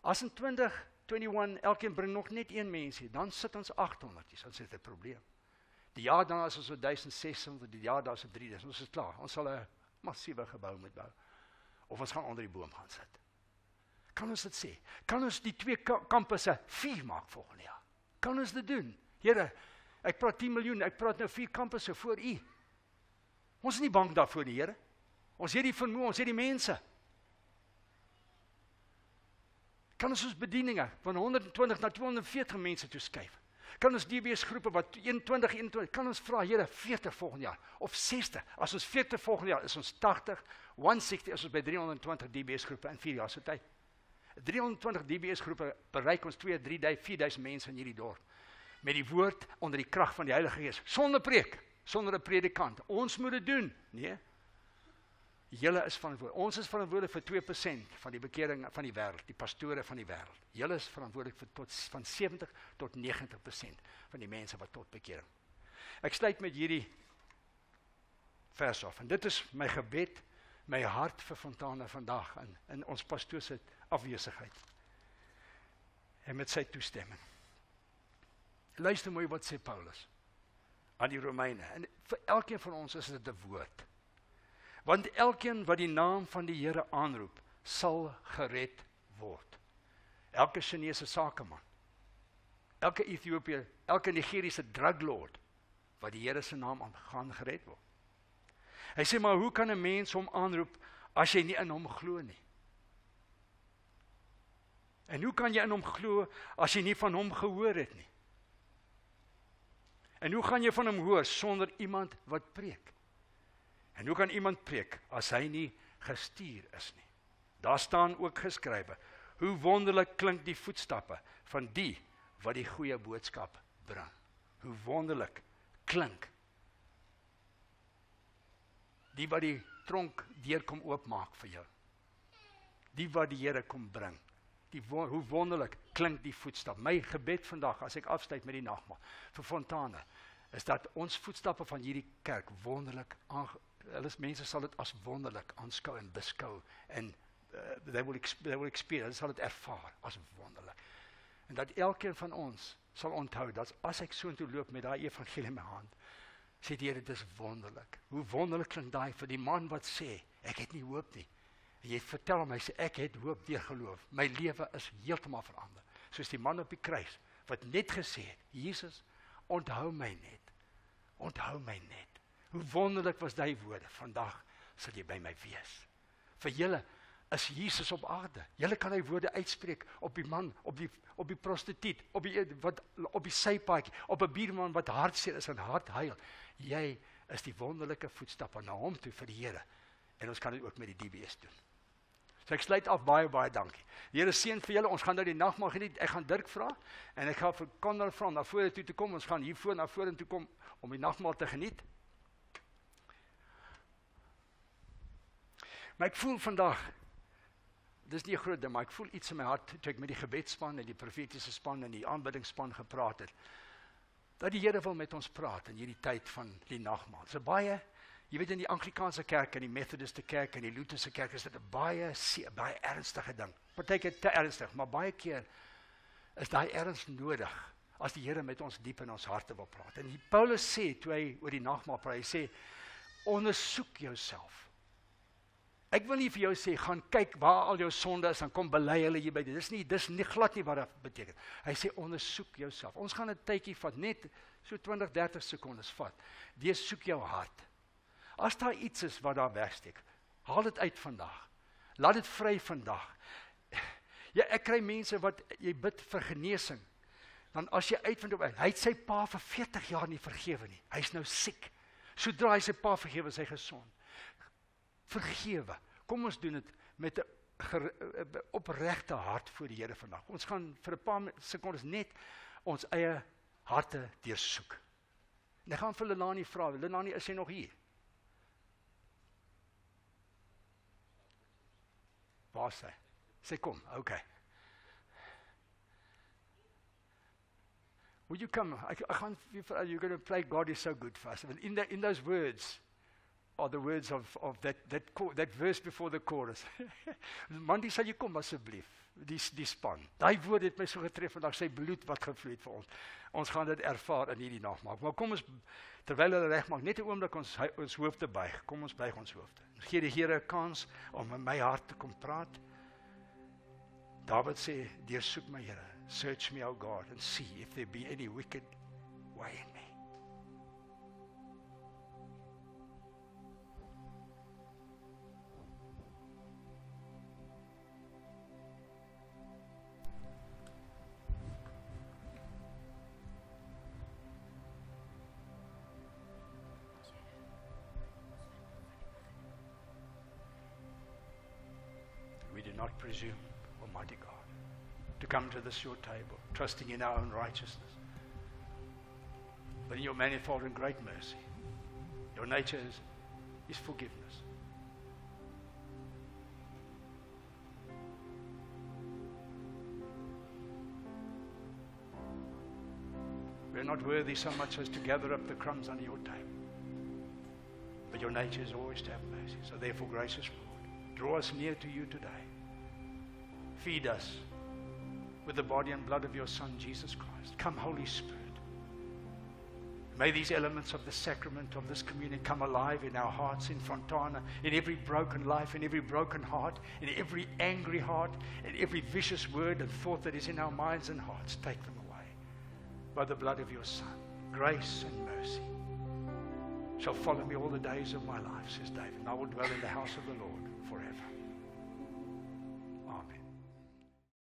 As in 2021 elkeen bring nog net een mensie, dan sit ons 800. Dis dan sit 'n probleem. Die jaar daarna is ons so 1600, die jaar daarna is 3000. Ons is klaar. Ons sal 'n massiewe gebou moet bou. Of ons gaan onder die boom gaan sit. Kan ons dit sê? Kan ons die twee kampusse vier maak volgende jaar? Kan ons dit doen? Here, ek praat 10 miljoen, ek praat nou vier kampusse vir u. Ons is nie bang daarvoor nie, Here. Ons het die vermoë, ons het die mense. Kan ons ons bedieninge van 120 na 240 mense toeskuif? Kan ons DBS groepe wat 21 21 kan ons vra Here 40 volgende jaar of 60? As ons 40 volgende jaar is ons 80, 160 is ons by 320 DBS groepe in 4 jaar se tyd. 320 DBS groepe bereik ons 2, 3, 4000 mense in hierdie dorp met die woord onder die krag van die Heilige Gees sonder preek sonder 'n predikant. Ons moet dit doen. Nee. Julle is verantwoordelik. Ons is verantwoordelik vir 2% van die bekering van die wêreld, die pastore van die wêreld. Julle is verantwoordelik vir tot van 70 tot 90% van die mense wat tot bekering. Ek sluit met hierdie vers af. En dit is my gebed, my hart vir Fontana vandag in in ons pastoor se afwesigheid. En met sy toestemming. Luister mooi wat sê Paulus aan die Romeine. En vir elkeen van ons is dit 'n woord. Want elkeen wat die naam van die Here aanroep, sal gered word. Elke Chinese sakeman, elke Ethiopië, elke Nigeriese drug lord wat die Here se naam aangaan gered word. Hy sê maar hoe kan 'n mens hom aanroep as jy nie in hom glo nie? En hoe kan jy in hom glo as jy nie van hom gehoor het nie? En hoe gaan jy van hom hoor sonder iemand wat preek? En hoe kan iemand preek as hy nie gestuur is nie? Daar staan ook geskrywe: Hoe wonderlik klink die voetstappe van die wat die goeie boodskap bring. Hoe wonderlik klink die wat die tronk deur kom oopmaak vir jou. Die wat die Here kom bring. Die hoe wonderlik klink die voetstap. My gebed vandag as ek afsluit met die nagmaal vir Fontana is dat ons voetstappe van hierdie kerk wonderlik hulle mense sal dit as wonderlik aanskou en beskou en uh, they will they will experience sal dit ervaar as wonderlik. En dat elkeen van ons sal onthou dat as ek so intoe loop met daai evangelie in my hand, sê die Here dit is wonderlik. Hoe wonderlik klink daai vir die man wat sê ek het nie hoop nie. Jy vertel hom hy sê ek het hoop deur geloof. My lewe is heeltemal verander. Soos die man op die kruis wat net gesê het, Jesus, onthou my net. Onthou my net. Hoe wonderlik was daai woorde. Vandag sal jy by my wees. Vir julle is Jesus op aarde. Julle kan hy woorde uitspreek op die man, op die op die prostituut, op die wat op die sypaadjie, op 'n buurman wat hartseer is en hart huil. Jy is die wonderlike voetstappe na hom toe vir die Here. En ons kan dit ook met die DBS doen. So ek sluit af baie baie dankie. Here seën vir julle. Ons gaan nou die nagmaal geniet. Ek gaan Dirk vra en ek gaan vir Konrad vra na vore toe te kom. Ons gaan hier voor na vorentoe kom om die nagmaal te geniet. Maar ek voel vandag dis nie 'n groot ding, maar ek voel iets in my hart toe ek met die gebedsspan en die profetiese span en die aanbiddingsspan gepraat het. Dat die Here wil met ons praat in hierdie tyd van die nagmaal. Dit's 'n baie Jy weet in die Anglikaanse kerk en die Methodiste kerk en die Lutherse kerk is dit 'n baie baie ernstige ding. Partykeer te ernstig, maar baie keer is daai erns nodig as die Here met ons diep in ons harte wil praat. En Paulus sê toe hy oor die nagmaal praat, hy sê ondersoek jouself. Ek wil nie vir jou sê gaan kyk waar al jou sonde is en kom bely hulle hier by dit. Dis nie dis nie glad nie wat dit beteken. Hy sê ondersoek jouself. Ons gaan 'n tydjie vat, net so 20, 30 sekondes vat. Wees soek jou hart. As daar iets is wat daar wegsteek, haal dit uit vandag. Laat dit vry vandag. Ja, ek kry mense wat jy bid vir genesing. Dan as jy uitvind op hy het sy pa vir 40 jaar nie vergewe nie. Hy's nou siek. Sodra hy sy pa vergewe, is hy gesond. Vergewe. Kom ons doen dit met 'n opregte hart voor die Here vandag. Ons gaan vir 'n paar sekondes net ons eie harte deursoek. En ek gaan vir Lelani vra, Lelani, is jy nog hier? Waar? Sê kom, okay. Would you come? I, I can't. You're going to play God is so good for us. And in, the, in those words are the words of, of that, that, that verse before the chorus. Mandy, sal jy kom asseblief? Die die span. Daai woord het my so getref vandag, sy bloed wat gevloei het vir ons. Ons gaan dit ervaar in hierdie nagmaak. Maar kom ons terwyl hulle regmaak, net 'n oomblik ons ons hoofde buig. Kom ons buig ons hoofde. Ons gee die Here 'n kans om in my hart te kom praat. Dawid sê, "Deursoek my Here." Search me, O God, and see if there be any wicked way in me. Not Almighty God to come to this your table, trusting in our own righteousness. But in your manifold and great mercy, your nature is, is forgiveness. We're not worthy so much as to gather up the crumbs under your table. But your nature is always to have mercy. So therefore, gracious Lord, draw us near to you today. Feed us with the body and blood of your Son, Jesus Christ. Come, Holy Spirit. May these elements of the sacrament of this communion come alive in our hearts in Fontana, in every broken life, in every broken heart, in every angry heart, in every vicious word and thought that is in our minds and hearts. Take them away by the blood of your Son. Grace and mercy shall follow me all the days of my life, says David, I will dwell in the house of the Lord forever.